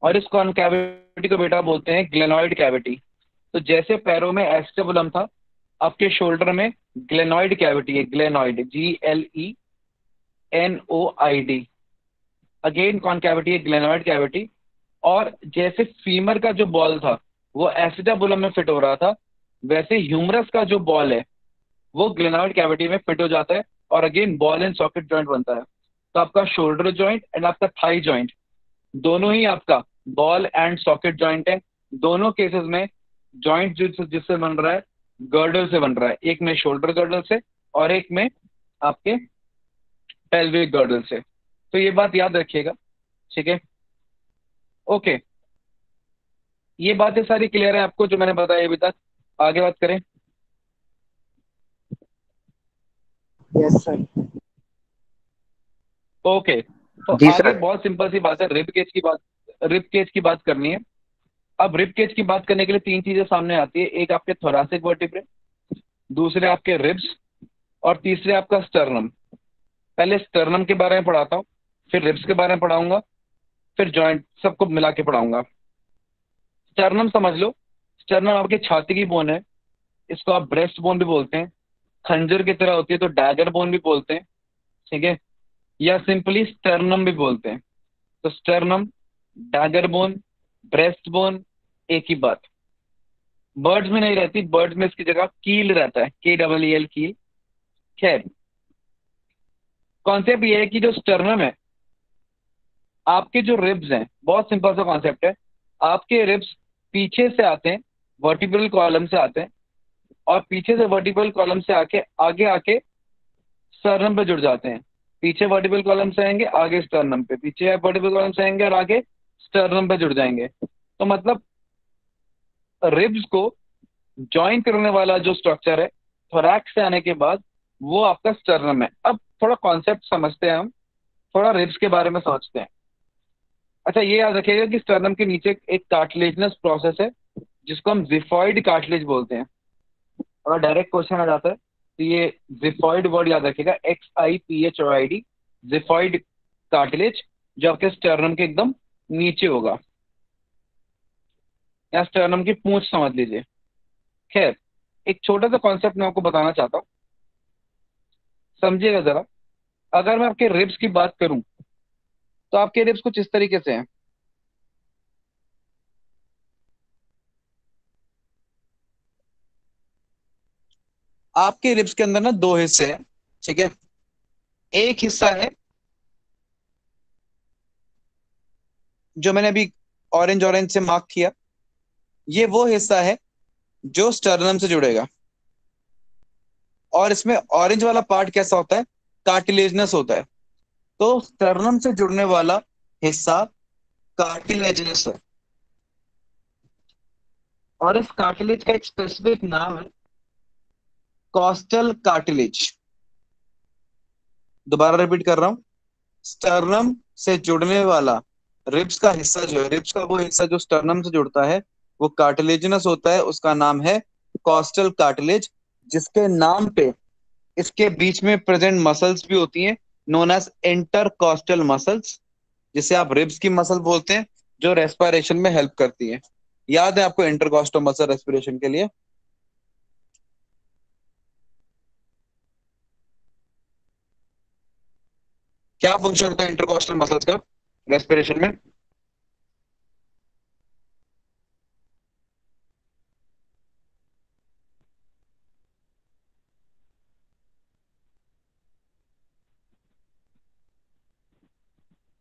और इस कॉनकैविटी को बेटा बोलते हैं ग्लेनॉइड कैविटी तो जैसे पैरों में एस्टेबुलम था, आपके शोल्डर में ग्लेनॉइड कैविटी है glenoid G L E N O I D again concavity है ग्लेनॉइड कैविटी और जैसे फीमर का जो बॉल था, वो एसिटाबुलम में फिट हो रहा था, वैसे ह्यूमरस का जो बॉल है, वो ग्लेनॉइड कैविटी में फिट हो जाता है। और again ball and socket joint बनता है। तो आपका शोल्डर जॉइंट एंड आपका थाई जॉइंट दोनों ही आपका बॉल एंड सॉकेट जॉइंट है। दोनों केसेस में जॉइंट जिस जिससे बन रहा है गर्डल से बन रहा है। एक में शोल्डर गर्डल से और एक में आपके पेल्विक गर्डल से। तो ये बात याद रखिएगा ठीक है? ओके ये बातें सारी क्लियर है आपको जो मैंने बताया अभी तक। आगे बात करें। यस सर ओके तो जी आगे बहुत सिंपल सी बात है रिब केज की बात रिब केज की बात करनी है। अब रिब केज की बात करने के लिए तीन चीज़ें सामने आती है एक आपके थोरासिक वर्टिब्रे दूसरे आपके रिब्स और तीसरे आपका स्टर्नम पहले स्टर्नम के बारे में पढ़ाता हूँ फिर रिब्स के बारे में पढ़ाऊँगा फिर जॉइंट सबको मिला के पढ़ाऊँगा। स्टर्नम समझ लो स्टर्नम आपके छाती की बोन है इसको आप ब्रेस्ट बोन भी बोलते हैं खंजर की तरह होती है तो डैगर बोन भी बोलते हैं ठीक है? या सिंपली स्टर्नम भी बोलते हैं। तो sternum dagger bone breast bone एक ही बात। बर्ड्स में नहीं रहती, बर्ड्स में इसकी जगह कील रहता है के डबल एल कील। खैर कॉन्सेप्ट ये है कि जो स्टर्नम है, आपके जो रिब्स हैं, बहुत सिंपल सा कॉन्सेप्ट है। आपके रिब्स पीछे से आते हैं वर्टिब्रल कॉलम से आते हैं, और पीछे से वर्टिब्रल कॉलम से आके, आगे आके स्टर्नम पे जुड़ जाते हैं। पीछे वर्टिबल कॉलम से आएँगे, आगे स्टर्नम पे। पीछे वर्टिबल कॉलम से आएँगे और आगे स्टर्नम पे जुड़ जाएँगे। तो मतलब रिब्स को ज्वाइन करने वाला जो स्ट्रक्चर है थोरैक्स से आने के बाद वो आपका स्टर्नम है। अब थोड़ा कॉन्सेप्ट समझते हैं हम, थोड़ा रिब्स के बारे में समझते हैं। अच्छा ये याद रखिएगा कि स्टर्नम के नीचे एक कार्टिलेजनस प्रोसेस है, जिसको हम जिफॉइड कार्टिलेज बोलते हैं। अगर डायरेक्ट क्वेश्चन आ जाता है तो ये जिफॉइड वर्ड याद रखिएगा X I P H O I D xiphoid cartilage जो आपके स्टर्नम के एकदम नीचे होगा। या स्टर्नम की पूंछ समझ लीजिए। खैर, एक छोटा सा कॉन्सेप्ट मैं आपको बताना चाहता हूँ। समझिएगा जरा, अगर मैं आपके रिब्स की बात करूँ तो आपके रिब्स कुछ इस तरीके से हैं। आपके रिब्स के अंदर ना दो हिस्से हैं, ठीक है? एक हिस्सा है जो मैंने अभी ऑरेंज ऑरेंज से मार्क किया, ये वो हिस्सा है जो स्टर्नम से जुड़ेगा। और इसमें ऑरेंज वाला पार्ट कैसा होता है? कार्टिलेजनस होता है। तो स्टर्नम से जुड़ने वाला हिस्सा कार्टिलेजनस है। और इस कार्टिलेज का एक स्पेसिफिक नाम है कॉस्टल कार्टिलेज। दोबारा रिपीट कर रहा हूँ। स्टर्नम से जुड़ने वाला रिब्स का हिस्सा जो है, रिब्स का वो हिस्सा जो स्टर्नम से जुड़ता है, वो कार्टिलेजनस होता है, उसका नाम है कॉस्टल कार्टिलेज, जिसके नाम पे इसके बीच में प्रेजेंट मसल्स भी होती हैं नोन एज इंटरकॉस्टल मसल्स जिसे आप रिब्स की मसल बोलते हैं, जो रेस्पिरेशन में हेल्प करती है। याद है आपको इंटरकॉस्टल मसल रेस्पिरेशन के लिए? क्या फ़ंक्शन होता है इंटरकॉस्टल मसल्स का? रेस्पिरेशन में?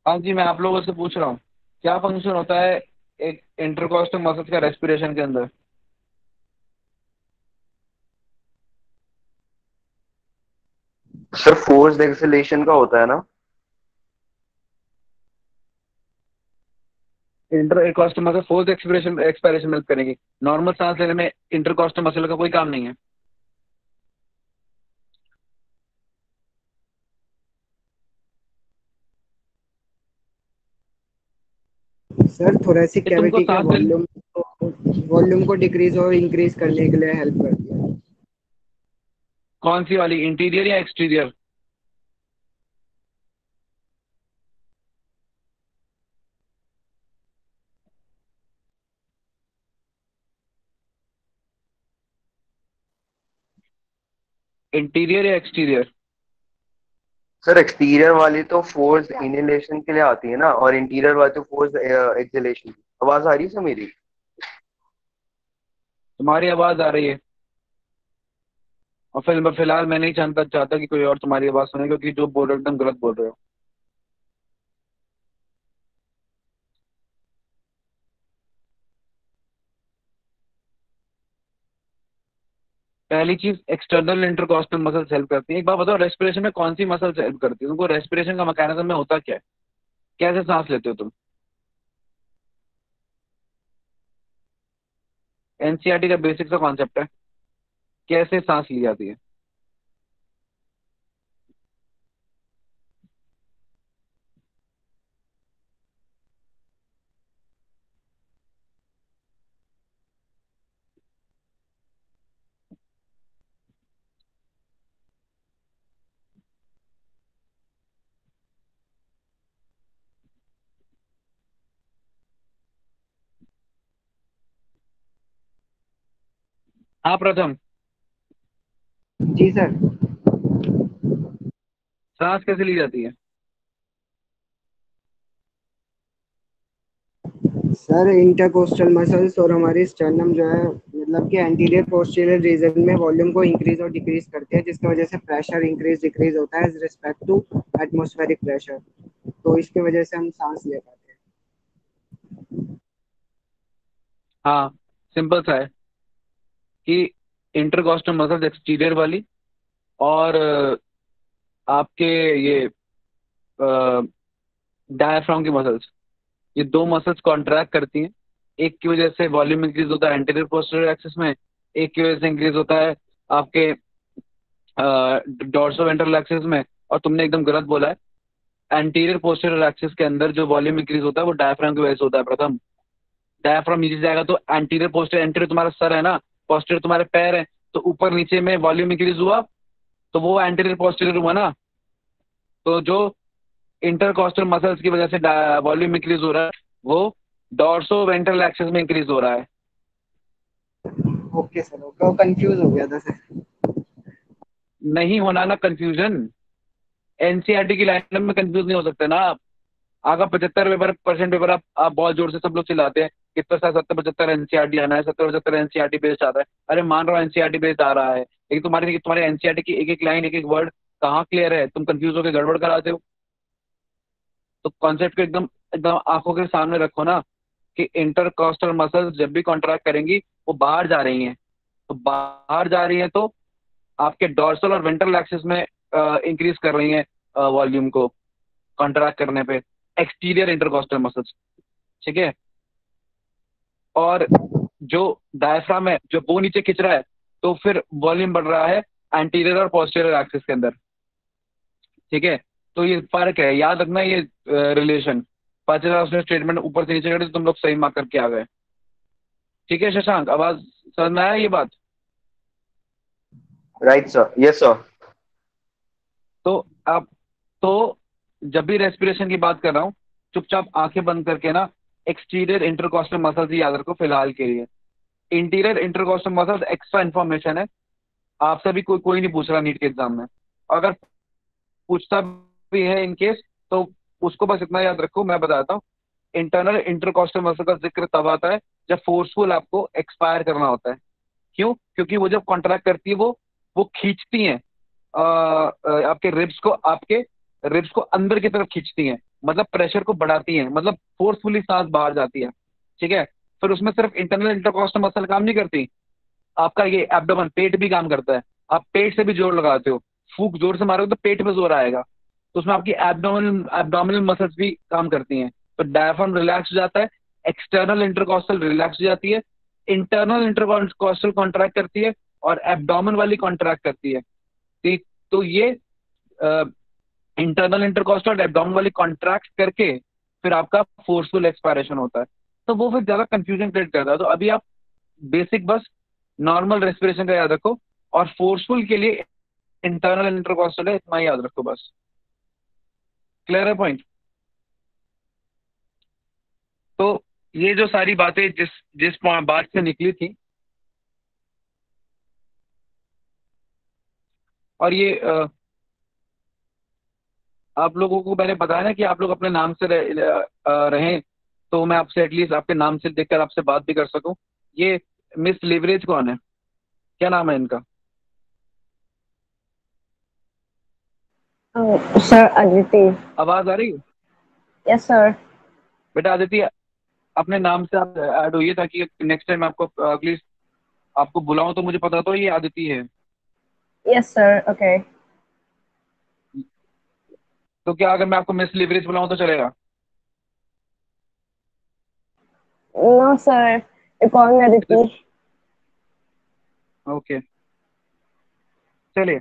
हाँ जी, मैं आप लोगों से पूछ रहा हूँ। क्या फ़ंक्शन होता है एक इंटरकॉस्टल मसल्स का रेस्पिरेशन के अंदर? सर फोर्स एक्सेलेशन का होता है ना? Inter muscle force expiration expiration में करेंगे। नॉर्मल सांस लेने में इंटरकॉस्टल मसल का कोई काम नहीं है। सर थोरेसिक कैविटी का वॉल्यूम वॉल्यूम को डिक्रीज और इंक्रीज करने के लिए हेल्प करती है कौन सी वाली? इंटीरियर या एक्सटीरियर इंटीरियर या एक्सटीरियर सर एक्सटीरियर वाली तो फोर्स इनहेलेशन के लिए आती है ना और इंटीरियर वाली तो फोर्स एक्सहेलेशन आवाज़ आ रही है सर मेरी? तुम्हारी आवाज़ आ रही है। और फिर फ़िलहाल मैं नहीं चाहता चाहता कि कोई और तुम्हारी आवाज़ सुने क्योंकि जो बोल रहे हो एकदम गलत बोल रहे हो। पहली चीज़ एक्सटर्नल इंटरकॉस्टल मसल्स हेल्प करती है। एक बात बताओ रेस्पिरेशन में कौन सी मसल्स हेल्प करती है? तुमको रेस्पिरेशन का मैकेनिज्म में होता क्या है? कैसे सांस लेते हो तुम? एनसीआरटी का बेसिक सा कॉन्सेप्ट है। कैसे सांस ली जाती है? हाँ प्रथम। जी सर। सांस कैसे ली जाती है? सर इंटरकोस्टल मसल्स और हमारी स्टर्नम जो है मतलब कि एंटीरियर पोस्टीरियर रीजन में वॉल्यूम को इंक्रीज और डिक्रीज करती है जिसकी वजह से प्रेशर इंक्रीज डिक्रीज होता है रिस्पेक्ट टू एटमॉस्फेरिक प्रेशर तो इसकी वजह से हम सांस ले पाते हैं। हाँ सिंपल सा है। कि इंटरकॉस्टल मसल्स एक्सटीरियर वाली और आपके ये डायफ्राम की मसल्स ये दो मसल्स कॉन्ट्रैक्ट करती हैं। एक की वजह से वॉल्यूम इंक्रीज होता है एंटीरियर पोस्टर एक्सिस में, एक की वजह से इंक्रीज होता है आपके डॉर्सो वेंट्रल एक्सिस में और तुमने एकदम गलत बोला है। एंटीरियर पोस्टर एक्सिस के अंदर जो वॉल्यूम इंक्रीज होता है वो डायफ्राम की वजह से होता है प्रथम। डायफ्राम नीचे जाएगा तो एंटीरियर पोस्टर एंटीरियर तुम्हारा सर है ना पोस्टीरियर तुम्हारे पैर है तो ऊपर नीचे में वॉल्यूम इंक्रीज हुआ तो वो एंटीरियर पोस्टीरियर हुआ ना? तो जो इंटरकॉस्टल मसल्स की वजह से वॉल्यूम इंक्रीज हो रहा है वो डॉर्सो वेंट्रल एक्सिस में इंक्रीज हो रहा है। ओके सर ओके कंफ्यूज हो गया था सर नहीं होना ना कंफ्यूजन एनसीईआरटी की लाइन में कंफ्यूज नहीं हो सकते ना आप। आगा पचहत्तर पेपर परसेंट पेपर आप आप बहुत ज़ोर से सब लोग चिल्लाते हैं। कितना सा सत्तर पचहत्तर एनसीआरटी आना है, सत्तर पचहत्तर एनसीआरटी बेस्ड आ रहा है। अरे मान रहा हूँ एनसीईआरटी बेस्ड आ रहा है, लेकिन तुम्हारी तुम्हारे एनसीईआरटी की एक एक लाइन एक एक वर्ड कहाँ क्लियर है? तुम कंफ्यूज होकर गड़बड़ कराते हो। तो कॉन्सेप्ट को एकदम एकदम आँखों के सामने रखो ना कि इंटरकॉस्टल मसल्स जब भी कॉन्ट्रैक्ट करेंगी, वो बाहर जा रही हैं। तो बाहर जा रही हैं तो आपके डॉर्सल और वेंट्रल एक्सिस में इंक्रीज कर रही हैं वॉल्यूम को कॉन्ट्रैक्ट करने पे। एक्सटीरियर इंटरकॉस्टल मसल्स ठीक है? और जो डायफ्राम है जो वो नीचे खिंच रहा है तो फिर वॉल्यूम बढ़ रहा है एंटीरियर और पोस्टीरियर एक्सिस के अंदर। ठीक है? तो ये फ़र्क है। याद रखना ये रिलेशन पचास उसने स्टेटमेंट ऊपर से नीचे करे तो तुम लोग सही मार्क करके आ गए। ठीक है शशांक आवाज़ समझ में आया ये बात? राइट सर यस सर तो आप तो जब भी रेस्पिरेशन की बात कर रहा हूँ चुपचाप आँखें बंद करके ना एक्सटीरियर इंटरकॉस्टल मसल्स ही याद रखो फ़िलहाल के लिए। Interior intercostal muscles extra information है। आपसे भी कोई कोई नहीं पूछ रहा नीट के एग्ज़ाम में। अगर पूछता भी है इनकेस तो उसको बस इतना याद रखो, मैं बताता हूँ। इंटरनल इंटरकॉस्टल मसल का ज़िक्र तब आता है जब फोर्सफुल आपको एक्सपायर करना होता है। क्यों? क्योंकि वो जब कॉन्ट्रैक्ट करती है, वो वो खींचती हैं। आपके रिब्स को, आपके रिब्स को अंदर की तरफ़ खींचती हैं। मतलब प्रेशर को बढ़ाती है मतलब फोर्सफुली सांस बाहर जाती है, ठीक है? फिर उसमें सिर्फ़ इंटरनल इंटरकॉस्टल मसल काम नहीं करती। आपका ये एब्डोमन पेट भी काम करता है। आप पेट से भी ज़ोर लगाते हो, फूक ज़ोर से मारोगे तो पेट में ज़ोर आएगा। तो उसमें आपकी एब्डोमिनल एब्डोमिनल मसल्स भी काम करती हैं। तो डायफ्राम रिलैक्स हो जाता है एक्सटर्नल इंटरकॉस्टल रिलैक्स हो जाती है इंटरनल इंटरकॉस्टल कॉन्ट्रैक्ट करती है और एब्डोमेन वाली कॉन्ट्रैक्ट करती है। ठीक? तो ये इंटरनल इंटरकॉस्ट और एब्डोमेन वाली कॉन्ट्रैक्ट करके फिर आपका फोर्सफुल एक्सपायरेशन होता है। तो वो फिर ज़्यादा कंफ्यूजन क्रिएट करता है। तो अभी आप बेसिक बस नॉर्मल रेस्पिरेशन का याद रखो और फोर्सफुल के लिए इंटरनल इंटरकॉस्टल है इतना याद रखो बस। क्लियर है पॉइंट तो ये जो सारी बातें जिस जिस बात से निकली थी और ये आ, आप लोगों को मैंने बताया ना कि आप लोग अपने नाम से रह, रहें तो मैं आपसे एटलीस्ट आपके नाम से देखकर आपसे बात भी कर सकूँ। ये मिस लिवरेज कौन है? क्या नाम है इनका? सर अदिति। आवाज़ आ रही है? यस सर बेटा अदिति अपने नाम से आप ऐड होइए ताकि नेक्स्ट टाइम आपको एटलीस्ट आपको बुलाऊं तो मुझे पता तो ये आदिति है। यस सर ओके तो क्या अगर मैं आपको मिस लिवरेज बुलाऊं तो चलेगा? नो सर ओके चलिए।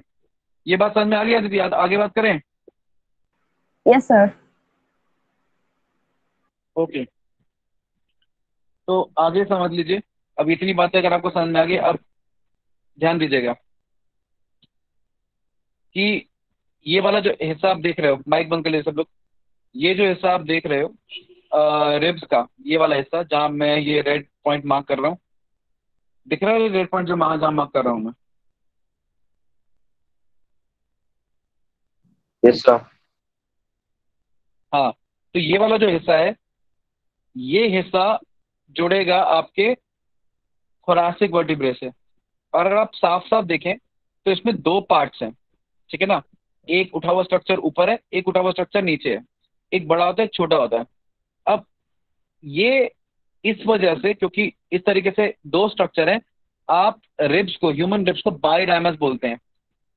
ये बात समझ में आ गई अदिति आगे बात करें? यस सर ओके तो आगे समझ लीजिए। अब इतनी बातें अगर आपको समझ में आ गई अब ध्यान दीजिएगा कि ये वाला जो हिस्सा आप देख रहे हो माइक बंद कर लिए सब लोग। ये जो हिस्सा आप देख रहे हो रिब्स का ये वाला हिस्सा जहाँ मैं ये रेड पॉइंट मार्क कर रहा हूँ। दिख रहा है रेड पॉइंट जो वहाँ जहाँ मार्क कर रहा हूँ मैं? यस सर हाँ तो ये वाला जो हिस्सा है ये हिस्सा जुड़ेगा आपके थोरासिक वर्टिब्रे से। और अगर आप साफ़ साफ़ देखें तो इसमें दो पार्ट्स हैं ठीक है ना? एक उठा हुआ स्ट्रक्चर ऊपर है, एक उठा हुआ स्ट्रक्चर नीचे है। एक बड़ा होता है छोटा होता है। अब ये इस वजह से, क्योंकि इस तरीके से दो स्ट्रक्चर हैं, आप रिब्स को ह्यूमन रिब्स को बाई डायमस बोलते हैं।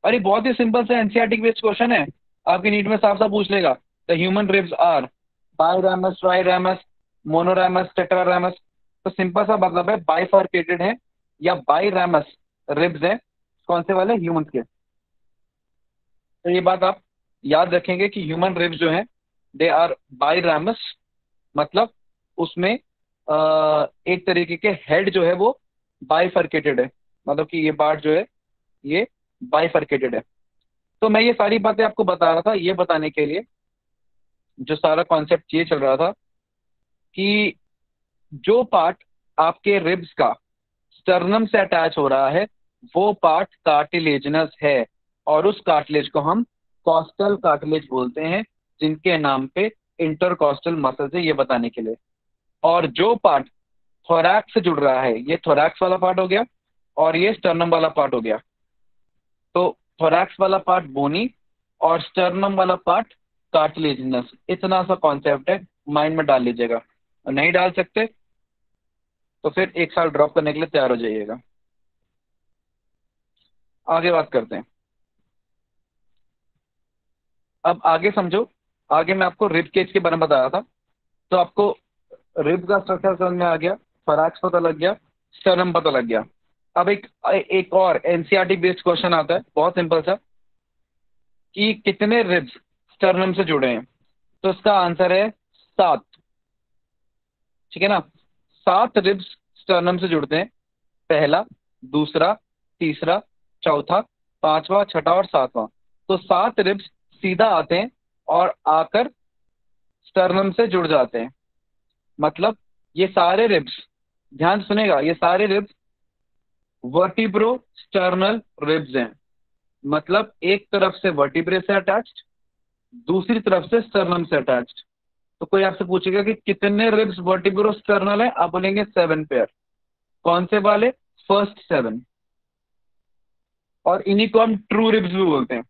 और ये बहुत ही सिंपल से एनसीआरटी बेस्ड क्वेश्चन है। आपकी नीट में साफ़ साफ़ पूछ लेगा the human ribs are biramous triramous monoramous tetraramous तो सिंपल सा मतलब है बाइफार्केटेड है या बाईरामस रिब्स है, कौन से वाले? ह्यूमन के। तो ये बात आप याद रखेंगे कि ह्यूमन रिब्स जो है दे आर बाईरामस मतलब उसमें एक तरीके के हेड जो है वो बाइफर्केटेड है। मतलब कि ये पार्ट जो है, ये बाइफर्केटेड है। तो मैं ये सारी बातें आपको बता रहा था, ये बताने के लिए, जो सारा कॉन्सेप्ट ये चल रहा था, कि जो पार्ट आपके रिब्स का स्टर्नम से अटैच हो रहा है, वो पार्ट कार्टिलेजनस है। और उस कार्टिलेज को हम कॉस्टल कार्टिलेज बोलते हैं, जिनके नाम पे इंटरकॉस्टल मसल है, ये बताने के लिए। और जो पार्ट थोरैक्स से जुड़ रहा है, ये थोरैक्स वाला पार्ट हो गया और ये स्टर्नम वाला पार्ट हो गया। तो थोरैक्स वाला पार्ट बोनी और स्टर्नम वाला पार्ट कार्टिलेजिनस इतना सा कॉन्सेप्ट है माइंड में डाल लीजिएगा। नहीं डाल सकते तो फिर एक साल ड्रॉप करने के लिए तैयार हो जाइएगा। आगे बात करते हैं। अब आगे समझो, आगे मैं आपको रिब केज के बारे में बता रहा था। तो आपको रिब का स्ट्रक्चर समझ में आ गया फराक्स पता लग गया स्टर्नम पता लग गया। अब एक एक और एनसीआरटी बेस्ड क्वेश्चन आता है, बहुत सिंपल सा, कि कितने रिब्स स्टर्नम से जुड़े हैं? तो इसका आंसर है सात। ठीक है ना? सात रिब्स स्टर्नम से जुड़ते हैं, पहला, दूसरा, तीसरा, चौथा, पांचवा, छठा और सातवां। तो सात रिब्स सीधा आते हैं और आकर स्टर्नम से जुड़ जाते हैं। मतलब ये सारे रिब्स ध्यान सुनेगा, ये सारे रिब्स वर्टिब्रो स्टर्नल रिब्स हैं। मतलब एक तरफ़ से वर्टिब्रे से अटैच्ड दूसरी तरफ़ से स्टर्नम से अटैच्ड तो कोई आपसे पूछेगा कि कितने रिब्स वर्टिब्रो स्टर्नल है? आप बोलेंगे सेवन पेयर कौन से वाले? फ़र्स्ट सेवन और इन्हीं को हम ट्रू रिब्स भी बोलते हैं।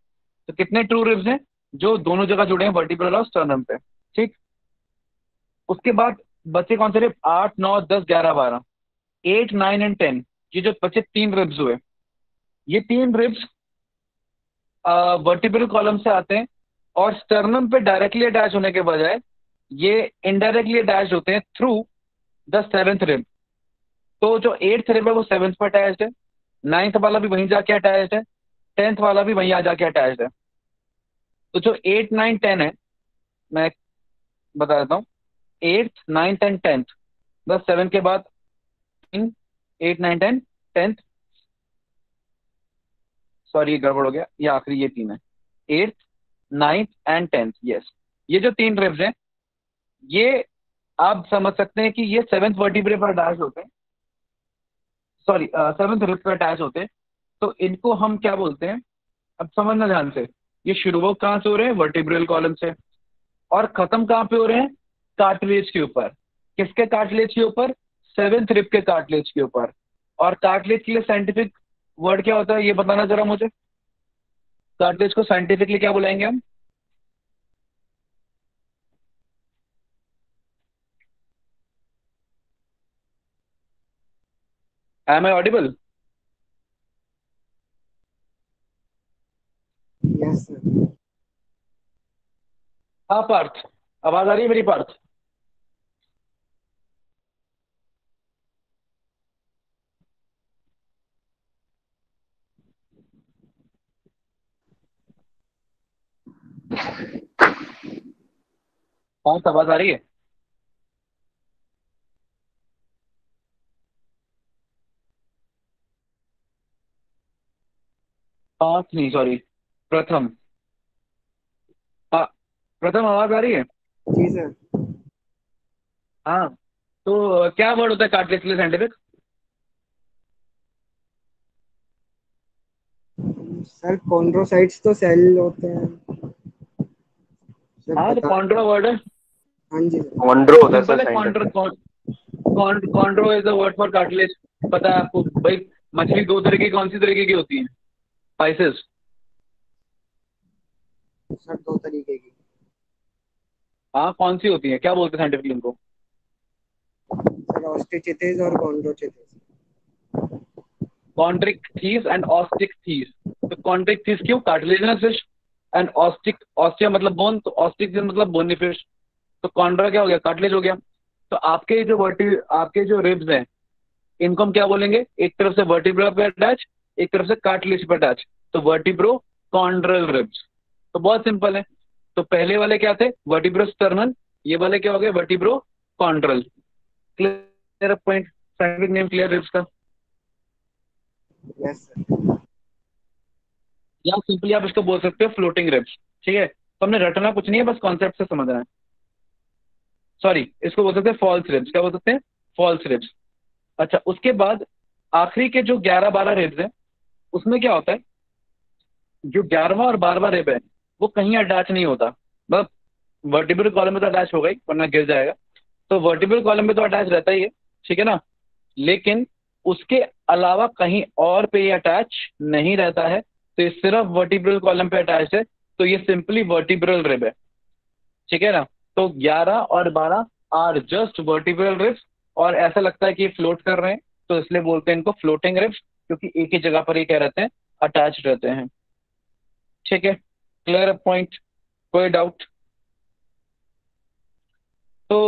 तो कितने ट्रू रिब्स हैं? जो दोनों जगह जुड़े हैं वर्टिब्रल और स्टर्नम पे। ठीक? उसके बाद बच्चे कौन से रिब आठ, नौ, दस, ग्यारह, बारह। एट नाइन एंड टेन ये जो बच्चे तीन रिब्स हुए। ये तीन रिब्स वर्टिब्रल कॉलम से आते हैं और स्टर्नम पे डायरेक्टली अटैच होने के बजाय ये इनडायरेक्टली अटैच होते हैं थ्रू द सेवेंथ रिब तो जो एट्थ रिब है, वो सेवेंथ पर अटैच है। नाइन्थ वाला भी वहीं जाके अटैच है। टेंथ वाला भी वहीं आ जाके अटैच है। तो जो एट नाइन टेन है, मैं बता देता हूँ। एट्थ नाइन्थ एंड टेंथ बस सेवन के बाद इन eight nine ten tenth sorry ये गड़बड़ हो गया। ये आखिरी ये तीन है। Eighth ninth and tenth yes ये जो तीन रिब्स हैं, ये आप समझ सकते हैं कि ये सेवेंथ वर्टिब्रे पर अटैच होते हैं। सॉरी सेवेंथ रिब पर अटैच होते हैं। तो इनको हम क्या बोलते हैं? अब समझना ध्यान से। ये शुरू कहाँ से हो रहे हैं? वर्टिब्रल कॉलम से। और खत्म कहाँ पे हो रहे हैं? कार्टिलेज के ऊपर। किसके कार्टिलेज के ऊपर? सेवेंथ रिप के कार्टिलेज के ऊपर। और कार्टिलेज के लिए साइंटिफिक वर्ड क्या होता है? ये बताना जरा मुझे। कार्टिलेज को साइंटिफिकली क्या बुलाएँगे हम? Am I audible yes sir हाँ पार्थ. आवाज़ आ रही है मेरी पार्थ? पार्थ, आवाज़ आ रही है पार्थ नहीं सॉरी प्रथम. प्रथम आवाज़ आ रही है? जी सर। हाँ तो क्या वर्ड होता है कार्टिलेज के लिए साइंटिफिक सर कॉन्ड्रोसाइट्स तो सेल होते हैं। हाँ तो कॉन्ड्रो वर्ड है। हाँ जी सर। कॉन्ड्रो होता है sir chondro scientific chondro is the word for cartilage पता है आपको भाई मछली दो तरीके की कौन सी तरीके की होती है? स्पाइसेस सर दो तरीके की। हाँ कौन सी होती है? क्या बोलते हैं साइंटिफिकली उनको? ऑस्टिचिथिस और कॉन्ड्रोचिथिस कॉन्ट्रिक थीस एंड ऑस्टिक थीस तो कॉन्ट्रिक थीस क्यों? Cartilaginous fish and osteic osteo मतलब बोन तो ऑस्टिक मतलब बोनी फ़िश तो कॉन्ड्रा क्या हो गया? कार्टिलेज हो गया। तो आपके जो वर्टी आपके जो रिब्स हैं इनको हम क्या बोलेंगे? एक तरफ़ से वर्टिब्रा पे अटैच एक तरफ़ से कार्टिलेज पे अटैच तो वर्टिब्रो कॉन्ड्रल रिब्स तो बहुत सिंपल है। तो पहले वाले क्या थे? वर्टिब्रो स्टर्नल ये वाले क्या हो गए? Vertebrochondral clear point scientific name clear ribs का यस या सिंपली आप इसको बोल सकते हो फ्लोटिंग रिब्स ठीक है? तो हमने रटना कुछ नहीं है बस कॉन्सेप्ट से समझना है। सॉरी इसको बोल सकते हैं फॉल्स रिब्स क्या बोल सकते हैं? फॉल्स रिब्स अच्छा उसके बाद आखिरी के जो ग्यारह बारह रिब्स हैं उसमें क्या होता है? जो ग्यारहवा और बारहवा रिब है वो कहीं अटैच नहीं होता। मतलब वर्टिबल कॉलम में तो अटैच होगा ही वरना गिर जाएगा। तो वर्टिबल कॉलम में तो अटैच रहता ही है, ठीक है ना? लेकिन उसके अलावा कहीं और पे ये अटैच नहीं रहता है तो ये सिर्फ़ वर्टिब्रल कॉलम पे अटैच है तो ये सिंपली वर्टिब्रल रिब है, ठीक है ना? तो 11 और 12 आर जस्ट वर्टिब्रल रिब्स और ऐसा लगता है कि ये फ्लोट कर रहे हैं तो इसलिए बोलते हैं इनको फ्लोटिंग रिब्स क्योंकि एक ही जगह पर ये क्या रहते हैं? अटैच रहते हैं, ठीक है? क्लियर पॉइंट कोई डाउट तो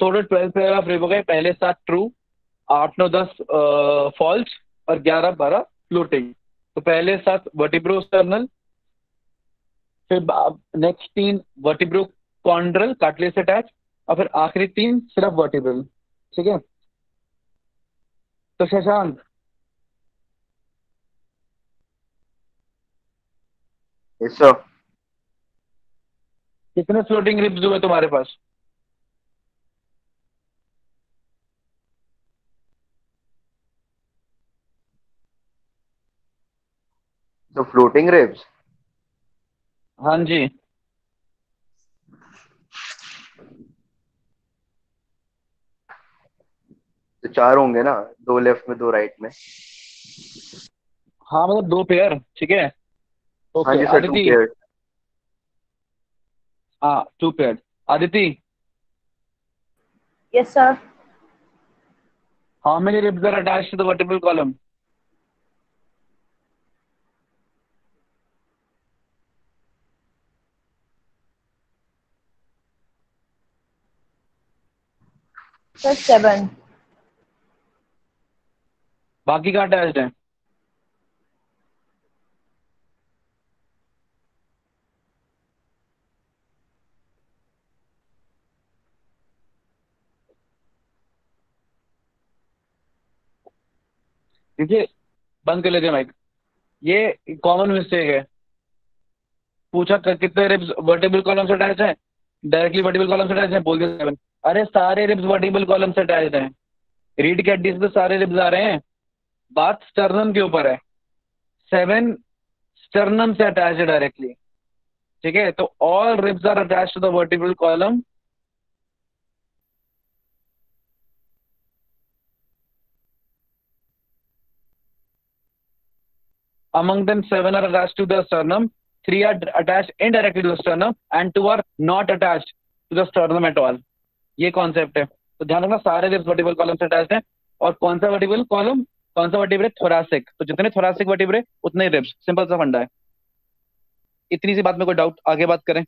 total twelve pair of rib हो गए पहले सात ट्रू आठ, नौ, दस फॉल्स और ग्यारह, बारह फ्लोटिंग तो पहले सात वर्टिब्रो स्टर्नल फिर नेक्स्ट तीन वर्टिब्रो कॉन्ड्रल कार्टिलेज से अटैच और फिर आखिरी तीन सिर्फ़ वर्टिब्रल ठीक है? तो शशांक सर कितने फ्लोटिंग रिब्स हुए तुम्हारे पास? तो फ्लोटिंग रिब्स हाँ जी। तो चार होंगे ना दो लेफ़्ट में दो राइट में। हाँ मतलब दो पेयर ठीक है? हाँ okay ji sir to Aditi pair हाँ to pair Aditi Yes, sir. how many ribs are attached to the vertebral column sir seven बाकी का अटैच्ड है देखिए बंद कर लेते माइक ये कॉमन मिस्टेक है। पूछा कितने रिब्स वर्टिबल कॉलम से अटैच है? डायरेक्टली वर्टिबल कॉलम से अटैच है? बोल दिया अरे सारे रिब्स वर्टिबल कॉलम से अटैच हैं। रीड के एडीज पे सारे रिब्स आ रहे हैं। बात स्टर्नम के ऊपर है। सेवन स्टर्नम से अटैच है डायरेक्टली ठीक है? तो all ribs are attach to the vertebral column among them seven are attached to the sternum three are attached indirectly to the sternum and two are not attached to the sternum at all. ये concept है। तो ध्यान रखना सारे ribs vertebral column से attached हैं और कौन सा वर्टिबल कॉलम कौन सा वर्टिब्रे थोरासिक तो जितने थोरासिक वर्टिब्रे उतने रिब्स सिंपल सा फंडा है। इतनी सी बात में कोई डाउट आगे बात करें।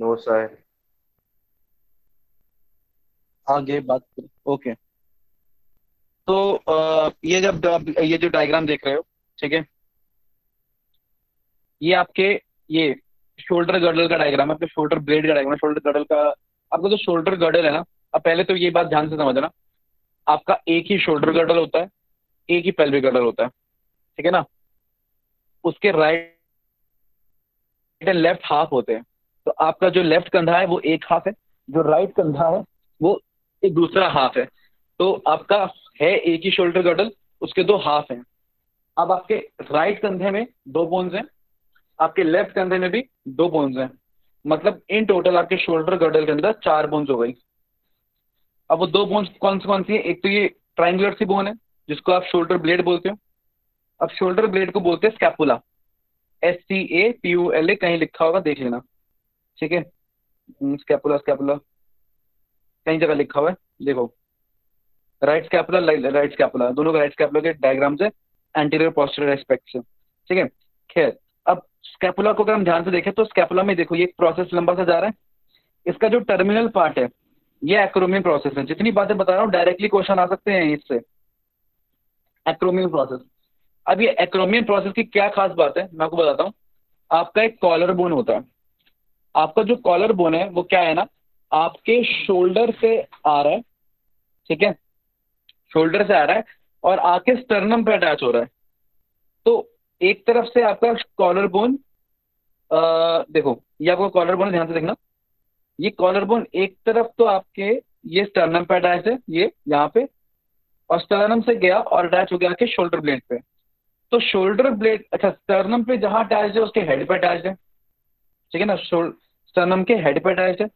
नो सर आगे बात करें। ओके तो अ, ये जब आप ये जो डायग्राम देख रहे हो ठीक है? ये आपके ये शोल्डर गर्डल का डायग्राम है आपके शोल्डर ब्लेड का डायग्राम शोल्डर गर्डल का आपका जो शोल्डर गर्डल है ना अब पहले तो ये बात ध्यान से समझना आपका एक ही शोल्डर गर्डल होता है एक ही पेल्विक गर्डल होता है ठीक है ना? उसके राइट एंड लेफ़्ट हाफ़ होते हैं। तो आपका जो लेफ़्ट कंधा है वो एक हाफ़ है जो राइट कंधा है वो एक दूसरा हाफ़ है। तो आपका है एक ही शोल्डर गर्डल उसके दो हाफ़ हैं। अब आपके राइट कंधे में दो बोन्स हैं, आपके लेफ़्ट कंधे में भी दो बोन्स हैं। मतलब इन टोटल आपके शोल्डर गर्डल के अंदर चार बोन्स हो गई। अब वो दो बोन्स कौन सी कौन सी है? एक तो ये ट्राइंगुलर सी बोन है, जिसको आप शोल्डर ब्लेड बोलते हो। अब शोल्डर ब्लेड को बोलते हैं scapula S C A P U L A कहीं लिखा होगा, देख लेना। ठीक है? स्कैपुला स्कैपुला कहीं जगह लिखा हुआ है, देखो। राइट स्कैपुला राइट स्कैपुला दोनों का राइट स्कैपुला के डायग्राम से एंटीरियर पोस्टीरियर एस्पेक्ट से, ठीक है? खैर, अब स्कैपुला को अगर हम ध्यान से देखें तो स्कैपुला में देखो, ये प्रोसेस लंबा सा जा रहा है। इसका जो टर्मिनल पार्ट है, ये एक्रोमियन प्रोसेस है। जितनी बातें बता रहा हूँ डायरेक्टली क्वेश्चन आ सकते हैं इससे। एक्रोमियन प्रोसेस अब ये एक्रोमियन प्रोसेस की क्या खास बात है, मैं आपको बताता हूँ। आपका एक कॉलर बोन होता है। आपका जो कॉलर बोन है, वो क्या है ना, आपके शोल्डर से आ रहा है, ठीक है? शोल्डर से आ रहा है और आके स्टर्नम पे अटैच हो रहा है। तो एक तरफ़ से आपका कॉलर बोन देखो, ये आपका कॉलर बोन ध्यान से देखना। ये कॉलर बोन एक तरफ़ तो आपके ये स्टर्नम पे अटैच है, ये यहाँ पे, और स्टर्नम से गया और अटैच हो गया आपके शोल्डर ब्लेड पे। तो शोल्डर ब्लेड अच्छा स्टर्नम पे जहाँ अटैच है, उसके हेड पे अटैच है। ठीक है ना? स्टर्नम के हेड पे अटैच है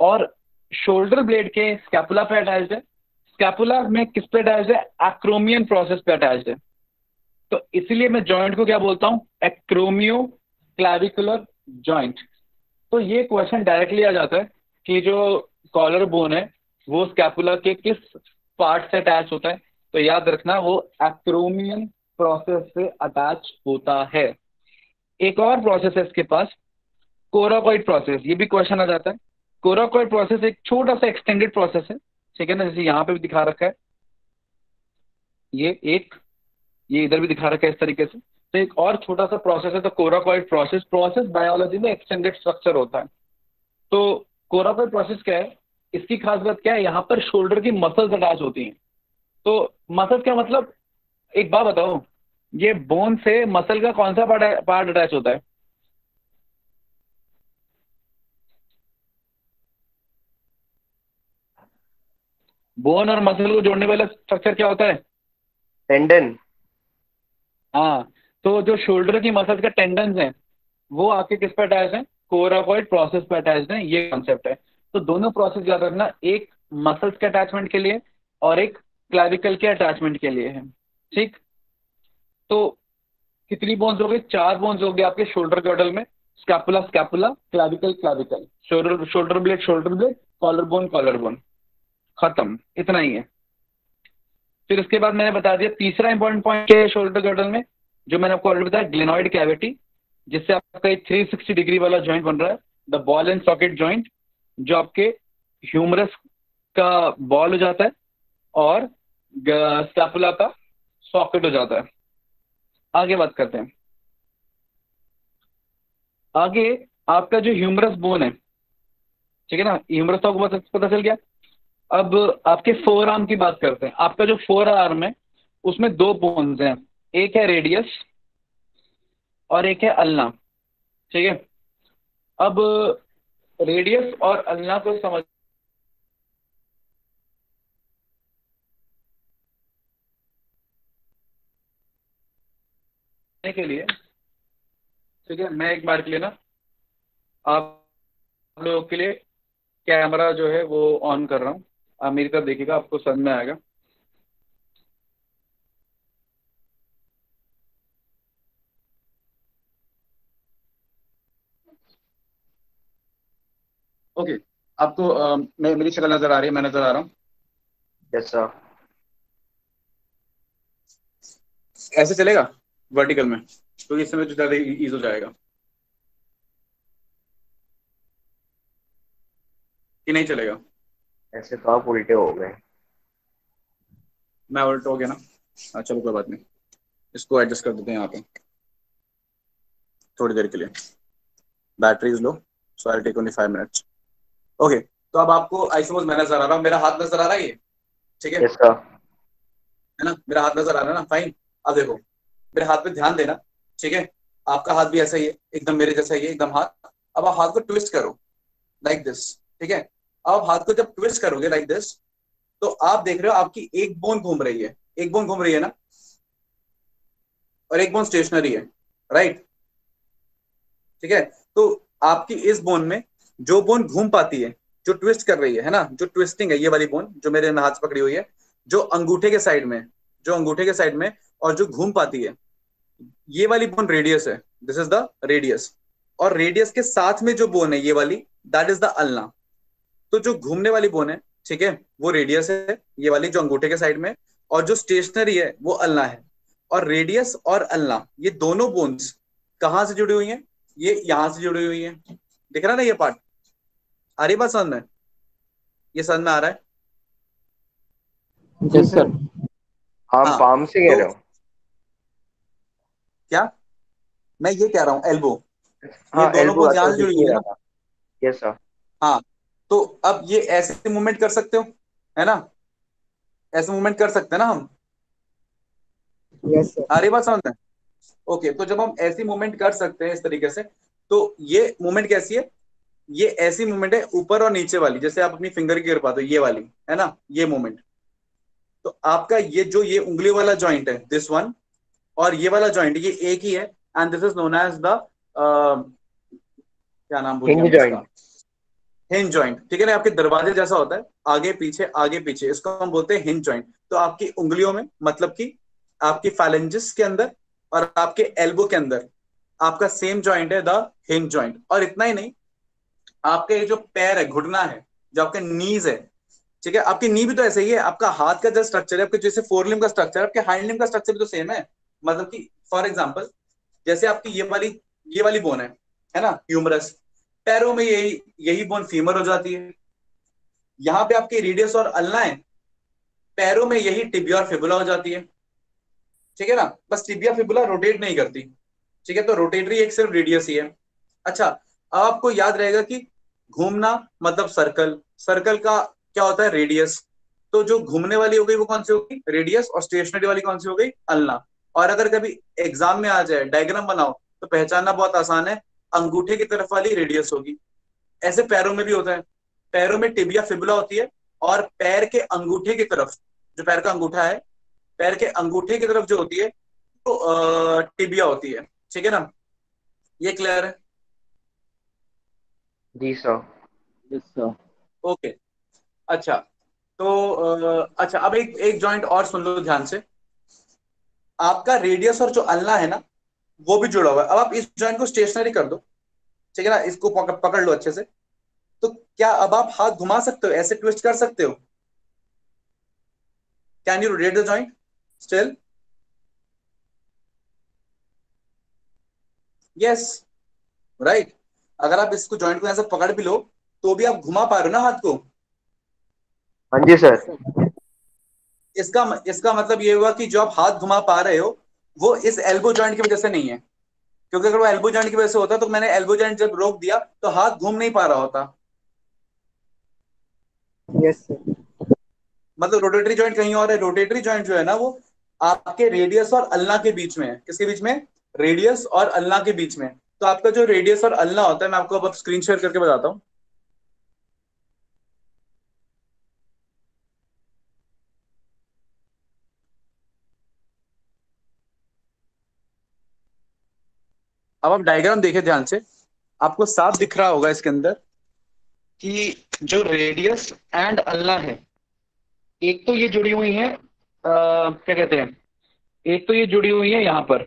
और शोल्डर ब्लेड के स्कैपुला पे अटैच है। स्कैपुला में किस पे अटैच है? एक्रोमियन प्रोसेस पे अटैच है। तो इसीलिए मैं जॉइंट को क्या बोलता हूँ? एक्रोमियो क्लैविकुलर जॉइंट तो ये क्वेश्चन डायरेक्टली आ जाता है कि जो कॉलर बोन है, वो स्कैपुला के किस पार्ट से अटैच होता है? तो याद रखना, वो एक्रोमियन प्रोसेस से अटैच होता है। एक और प्रोसेस है इसके पास कोराकॉइड प्रोसेस ये भी क्वेश्चन आ जाता है। कोराकॉइड प्रोसेस एक छोटा सा एक्सटेंडेड प्रोसेस है। ठीक है ना? जैसे यहाँ पे भी दिखा रखा है। ये एक, ये इधर भी दिखा रखा है इस तरीके से। तो एक और छोटा सा प्रोसेस है तो कोराकॉइड प्रोसेस प्रोसेस बायोलॉजी में एक्सटेंडेड स्ट्रक्चर होता है। तो कोराकॉइड प्रोसेस क्या है? इसकी खास बात क्या है? यहाँ पर शोल्डर की मसल्स अटैच होती हैं। तो मसल्स क्या मतलब? एक बात बताओ, ये बोन से मसल का कौन सा पार्ट पार्ट अटैच होता है? बोन और मसल को जोड़ने वाला स्ट्रक्चर क्या होता है? टेंडन हाँ तो जो शोल्डर की मसल का टेंडन हैं वो आपके किस पे अटैच है? कोराकॉइड प्रोसेस पे अटैच है ये कॉन्सेप्ट है। तो दोनों प्रोसेस याद रखना एक मसल्स के अटैचमेंट के लिए और एक क्लैविकल के अटैचमेंट के लिए है। ठीक? तो कितनी बोन्स हो गई? चार बोन्स हो गए आपके शोल्डर गर्डल में। Scapula scapula clavicle clavicle shoulder shoulder blade shoulder blade collar bone collar bone खत्म, इतना ही है। फिर उसके बाद मैंने बता दिया तीसरा इंपॉर्टेंट पॉइंट है शोल्डर गर्डल में? जो मैंने आपको ऑलरेडी बताया ग्लेनॉइड कैविटी जिससे आपका एक 360 डिग्री वाला ज्वाइंट बन रहा है the ball and socket joint जो आपके ह्यूमरस का बॉल हो जाता है और स्कैपुला का सॉकेट हो जाता है। आगे बात करते हैं। आगे आपका जो ह्यूमरस बोन है, ठीक है ना? ह्यूमरस तो आपको पता चल गया? अब आपके फोर आर्म की बात करते हैं। आपका जो फोर आर्म है, उसमें दो बोन्स हैं। एक है रेडियस और एक है अल्ना ठीक है? अब रेडियस और अल्ना को समझ के लिए, ठीक है, मैं एक बार के लिए ना, आप लोगों के लिए कैमरा जो है वो ऑन कर रहा हूँ। आप मेरी तरफ़ देखिएगा आपको समझ में आएगा। ओके okay, आपको आ, मैं मेरी शक्ल नज़र आ रही है मैं नज़र आ रहा हूँ। यस सर ऐसे चलेगा वर्टिकल में तो इस समय जो ज़्यादा ईज हो जाएगा। कि नहीं चलेगा? ऐसे तो आप उल्टे हो गए। मैं उल्टा हो गया ना? हाँ चलो कोई बात नहीं। इसको एडजस्ट कर देते हैं यहाँ पे। थोड़ी देर के लिए। Battery is low. So I take only five minutes okay तो अब आपको आई सपोज़ मैं नज़र आ रहा हूँ। मेरा हाथ नज़र आ रहा है ये? ठीक है? Yes, है ना? मेरा हाथ नज़र आ रहा है ना? फाइन अब देखो मेरे हाथ पे ध्यान देना। ठीक है? आपका हाथ भी ऐसा ही है। एकदम मेरे जैसा ही है। एकदम हाथ। अब आप हाथ को ट्विस्ट करो। लाइक दिस ठीक है? अब हाथ को जब ट्विस्ट करोगे लाइक दिस तो आप देख रहे हो आपकी एक बोन घूम रही है। एक बोन घूम रही है ना? और एक बोन स्टेशनरी है राइट ठीक है? तो आपकी इस बोन में जो बोन घूम पाती है, जो ट्विस्ट कर रही है है ना? जो ट्विस्टिंग है, ये वाली बोन जो मेरे हाथ पकड़ी हुई है, जो अंगूठे के साइड में, जो अंगूठे के साइड में और जो घूम पाती है, ये वाली बोन रेडियस है। दिस इज़ द रेडियस और रेडियस के साथ में जो बोन है, ये वाली दैट इज़ द अल्ना तो जो घूमने वाली बोन है ठीक है वो रेडियस है ये वाली जो अंगूठे के साइड में और जो स्टेशनरी है वो अल्ना है। और रेडियस और अल्ना ये दोनों बोन्स कहाँ से जुड़ी हुई हैं? ये यहाँ से जुड़ी हुई हैं। दिख रहा ना ये पार्ट आ रही बात समझ में? ये समझ में आ रहा है? यस सर आप हाँ, पाम से कह तो- रहे हो। क्या? मैं ये कह रहा हूँ एल्बो हाँ ये दोनों को अच्छा ध्यान जुड़ी हुई है ना? यस सर हाँ तो अब ये ऐसे मूवमेंट कर सकते हो है ना? ऐसे मूवमेंट कर सकते हैं ना हम? यस सर आ रही बात समझ में? ओके तो जब हम ऐसी मूवमेंट कर सकते हैं इस तरीके से तो ये मूवमेंट कैसी है? ये ऐसी मूवमेंट है ऊपर और नीचे वाली जैसे आप अपनी फिंगर की कर पाते हो ये वाली है ना? ये मूवमेंट तो आपका ये जो ये उंगली वाला जॉइंट है दिस वन और ये वाला जॉइंट ये एक ही है and this is known as the क्या नाम गया joint. हिंज जॉइंट, ठीक है ना? आपके दरवाजे जैसा होता है, आगे पीछे आगे पीछे, इसको हम बोलते हैं हिंज जॉइंट। तो आपकी उंगलियों में मतलब कि आपकी फैलेंजिस के अंदर और आपके एल्बो के अंदर, आपका सेम जॉइंट है द हिंज जॉइंट और इतना ही नहीं, आपके ये जो पैर है, घुटना है, जो आपके नीज है, ठीक है? आपकी नी भी तो ऐसे ही है, आपका हाथ का जो स्ट्रक्चर है, आपके जैसे फोरलिम का स्ट्रक्चर आपके हाइंड लिम का स्ट्रक्चर भी तो सेम है। मतलब कि फॉर एग्ज़ाम्पल जैसे आपकी ये वाली ये वाली बोन है है ना? ह्यूमरस पैरों में यही यही बोन फीमर हो जाती है। यहाँ पे आपकी रेडियस और है, पैरों में यही टिबिया और फिबुला हो जाती है। ठीक है ना? बस टिबिया फिबुला रोटेट नहीं करती। ठीक है? तो रोटेटरी एक सिर्फ़ रेडियस ही है। अच्छा अब आपको याद रहेगा कि घूमना मतलब सर्कल सर्कल का क्या होता है? रेडियस तो जो घूमने वाली हो गई वो कौन सी होगी रेडियस और स्टेशनरी वाली कौन सी हो गई? अल्ना और अगर कभी एग्ज़ाम में आ जाए डायग्राम बनाओ तो पहचानना बहुत आसान है। अंगूठे की तरफ़ वाली रेडियस होगी। ऐसे पैरों में भी होता है। पैरों में टिबिया फिबुला होती है और पैर के अंगूठे की तरफ़ जो पैर का अंगूठा है पैर के अंगूठे की तरफ़ जो होती है तो टिबिया होती है। ठीक है ना? ये क्लियर है? जी सर ओके अच्छा तो अच्छा अब एक एक जॉइंट और सुन लो ध्यान से। आपका रेडियस और जो अल्ना है ना वो भी जुड़ा हुआ है। अब आप इस ज्वाइंट को स्टेशनरी कर दो। ठीक है ना? इसको पकड़ लो अच्छे से। तो क्या अब आप हाथ घुमा सकते हो? ऐसे ट्विस्ट कर सकते हो? Can you rotate the joint still yes right अगर आप इसको ज्वाइंट को ऐसे पकड़ भी लो तो भी आप घुमा पा रहे हो ना हाथ को? हाँ जी सर। इसका इसका मतलब ये हुआ कि जो आप हाथ घुमा पा रहे हो वो इस एल्बो जॉइंट की वजह से नहीं है। क्योंकि अगर वो एल्बो जॉइंट की वजह से होता तो मैंने एल्बो जॉइंट जब रोक दिया तो हाथ घूम नहीं पा रहा होता। यस सर मतलब रोटेटरी जॉइंट कहीं और है रोटेटरी जॉइंट जो है ना वो आपके रेडियस और अल्ना के बीच में है। किसके बीच में? रेडियस और अल्ना के बीच में तो आपका जो रेडियस और अल्ना होता है मैं आपको अब स्क्रीन शेयर करके बताता हूँ। अब आप डायग्राम देखे ध्यान से। आपको साफ़ दिख रहा होगा इसके अंदर कि जो रेडियस एंड अल्ला है एक तो ये जुड़ी हुई है आ, क्या कहते हैं एक तो ये जुड़ी हुई है यहाँ पर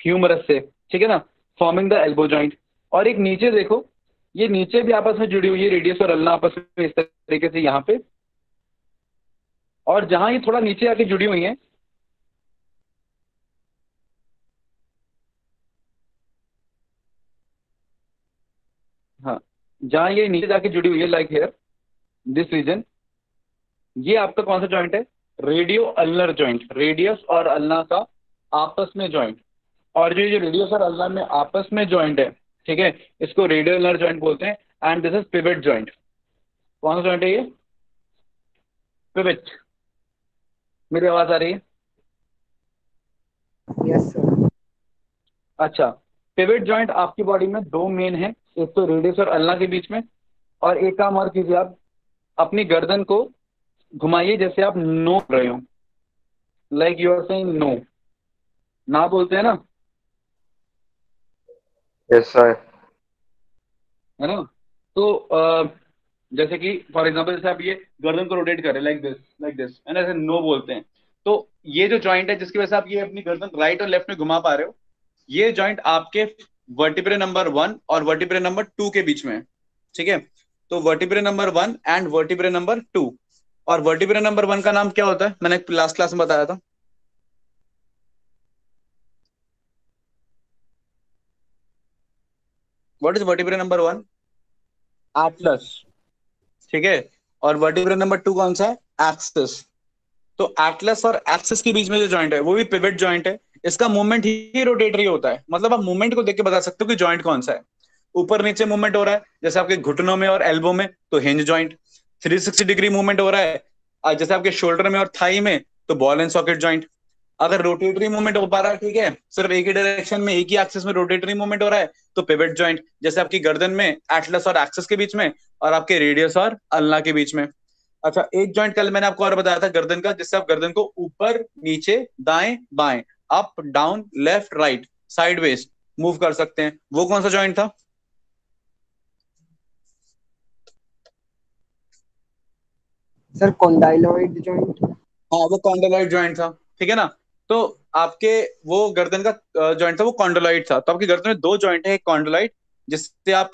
ह्यूमरस से ठीक है ना फॉर्मिंग द एल्बो जॉइंट और एक नीचे देखो ये नीचे भी आपस में जुड़ी हुई है रेडियस और अल्लाह आपस में इस तरीके से यहाँ पे। और जहाँ ये थोड़ा नीचे आके जुड़ी हुई है हाँ जहाँ ये नीचे जाके जुड़ी हुई है लाइक हेयर दिस रीजन ये आपका कौन सा जॉइंट है? रेडियो अल्नर जॉइंट रेडियस और अल्ना का आपस में जॉइंट और जो ये रेडियस और अल्ना में आपस में जॉइंट है ठीक है? इसको रेडियो अल्नर जॉइंट बोलते हैं and this is pivot joint कौन सा जॉइंट है ये? पिवेट मेरी आवाज़ आ रही है? यस yes, सर अच्छा पिवेट जॉइंट आपकी बॉडी में दो मेन है एक तो रेडियस और अल्ना के बीच में और एक काम और कीजिए आप अपनी गर्दन को घुमाइए जैसे आप नो कर रहे हो। Like you are saying no ना बोलते हैं ना? यस सर है ना? तो अ, जैसे कि फॉर एग्जांपल जैसे आप ये गर्दन को रोटेट कर रहे लाइक दिस लाइक दिस है ना? ऐसे नो बोलते हैं। तो ये जो जॉइंट है जिसकी वजह से आप ये अपनी गर्दन राइट और लेफ़्ट में घुमा पा रहे हो ये जॉइंट आपके वर्टिब्रे नंबर वन और वर्टिब्रे नंबर टू के बीच में ठीक है? तो vertebrae number one and vertebrae number two और वर्टिब्रे नंबर वन का नाम क्या होता है? मैंने लास्ट क्लास में बताया था। What is vertebrae number one atlas ठीक है? और वर्टिब्रे नंबर टू कौन सा है? एक्सिस तो एटलस और एक्सिस के बीच में जो जॉइंट है वो भी पिवट जॉइंट है। इसका मूवमेंट ही रोटेटरी होता है। मतलब आप मूवमेंट को देख के बता सकते हो कि जॉइंट कौन सा है। ऊपर नीचे मूवमेंट हो रहा है, जैसे आपके घुटनों में और एल्बो में तो हिंज जॉइंट 360 डिग्री मूवमेंट हो रहा है जैसे आपके शोल्डर में और थाई में तो बॉल एंड सॉकेट जॉइंट अगर रोटेटरी मूवमेंट हो पा रहा है, ठीक है, सिर्फ़ एक ही डायरेक्शन में, एक ही एक्सिस में रोटेटरी मूवमेंट हो रहा है तो पिवट जॉइंट जैसे आपकी गर्दन में एटलस और एक्सिस के बीच में, और आपके रेडियस और अल्ना के बीच में। अच्छा एक जॉइंट कल मैंने आपको और बताया था गर्दन का, जिससे आप गर्दन को ऊपर, नीचे, दाएँ, बाएँ up down left right sideways move कर सकते हैं। वो कौन सा जॉइंट था? सर कॉन्डाइलॉइड जॉइंट हाँ वो कॉन्डोलॉइड जॉइंट था। ठीक है ना? तो आपके वो गर्दन का जॉइंट था वो कॉन्डोलाइट था। तो आपकी गर्दन में दो जॉइंट है एक कॉन्डोलॉइड जिससे आप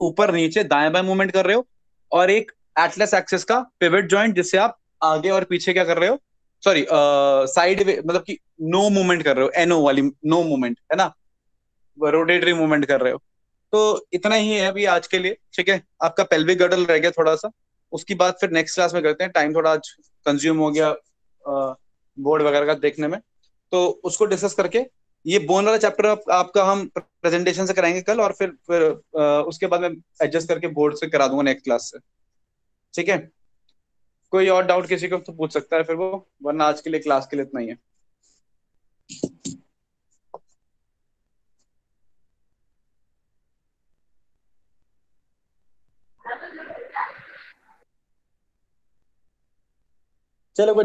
ऊपर नीचे दाएँ बाएँ मूवमेंट कर रहे हो और एक एटलस एक्सिस का पिवट जॉइंट जिससे आप आगे और पीछे क्या कर रहे हो? सॉरी साइड मतलब कि नो मूवमेंट कर रहे हो एनओ वाली नो मूवमेंट है ना? रोटेटरी मूवमेंट कर रहे हो। तो इतना ही है अभी आज के लिए ठीक है? आपका पेल्विक गर्डल रह गया थोड़ा सा। उसकी बात फिर नेक्स्ट क्लास में करते हैं। टाइम थोड़ा आज कंज्यूम हो गया बोर्ड वगैरह का देखने में। तो उसको डिस्कस करके ये बोन वाला चैप्टर आप, आपका हम प्रेजेंटेशन से कराएँगे कल और फिर फिर आ, उसके बाद मैं एडजस्ट करके बोर्ड से करा दूँगा नेक्स्ट क्लास से। ठीक है? कोई और डाउट किसी को तो पूछ सकता है फिर वो, वरना आज के लिए क्लास के लिए इतना ही है। चलो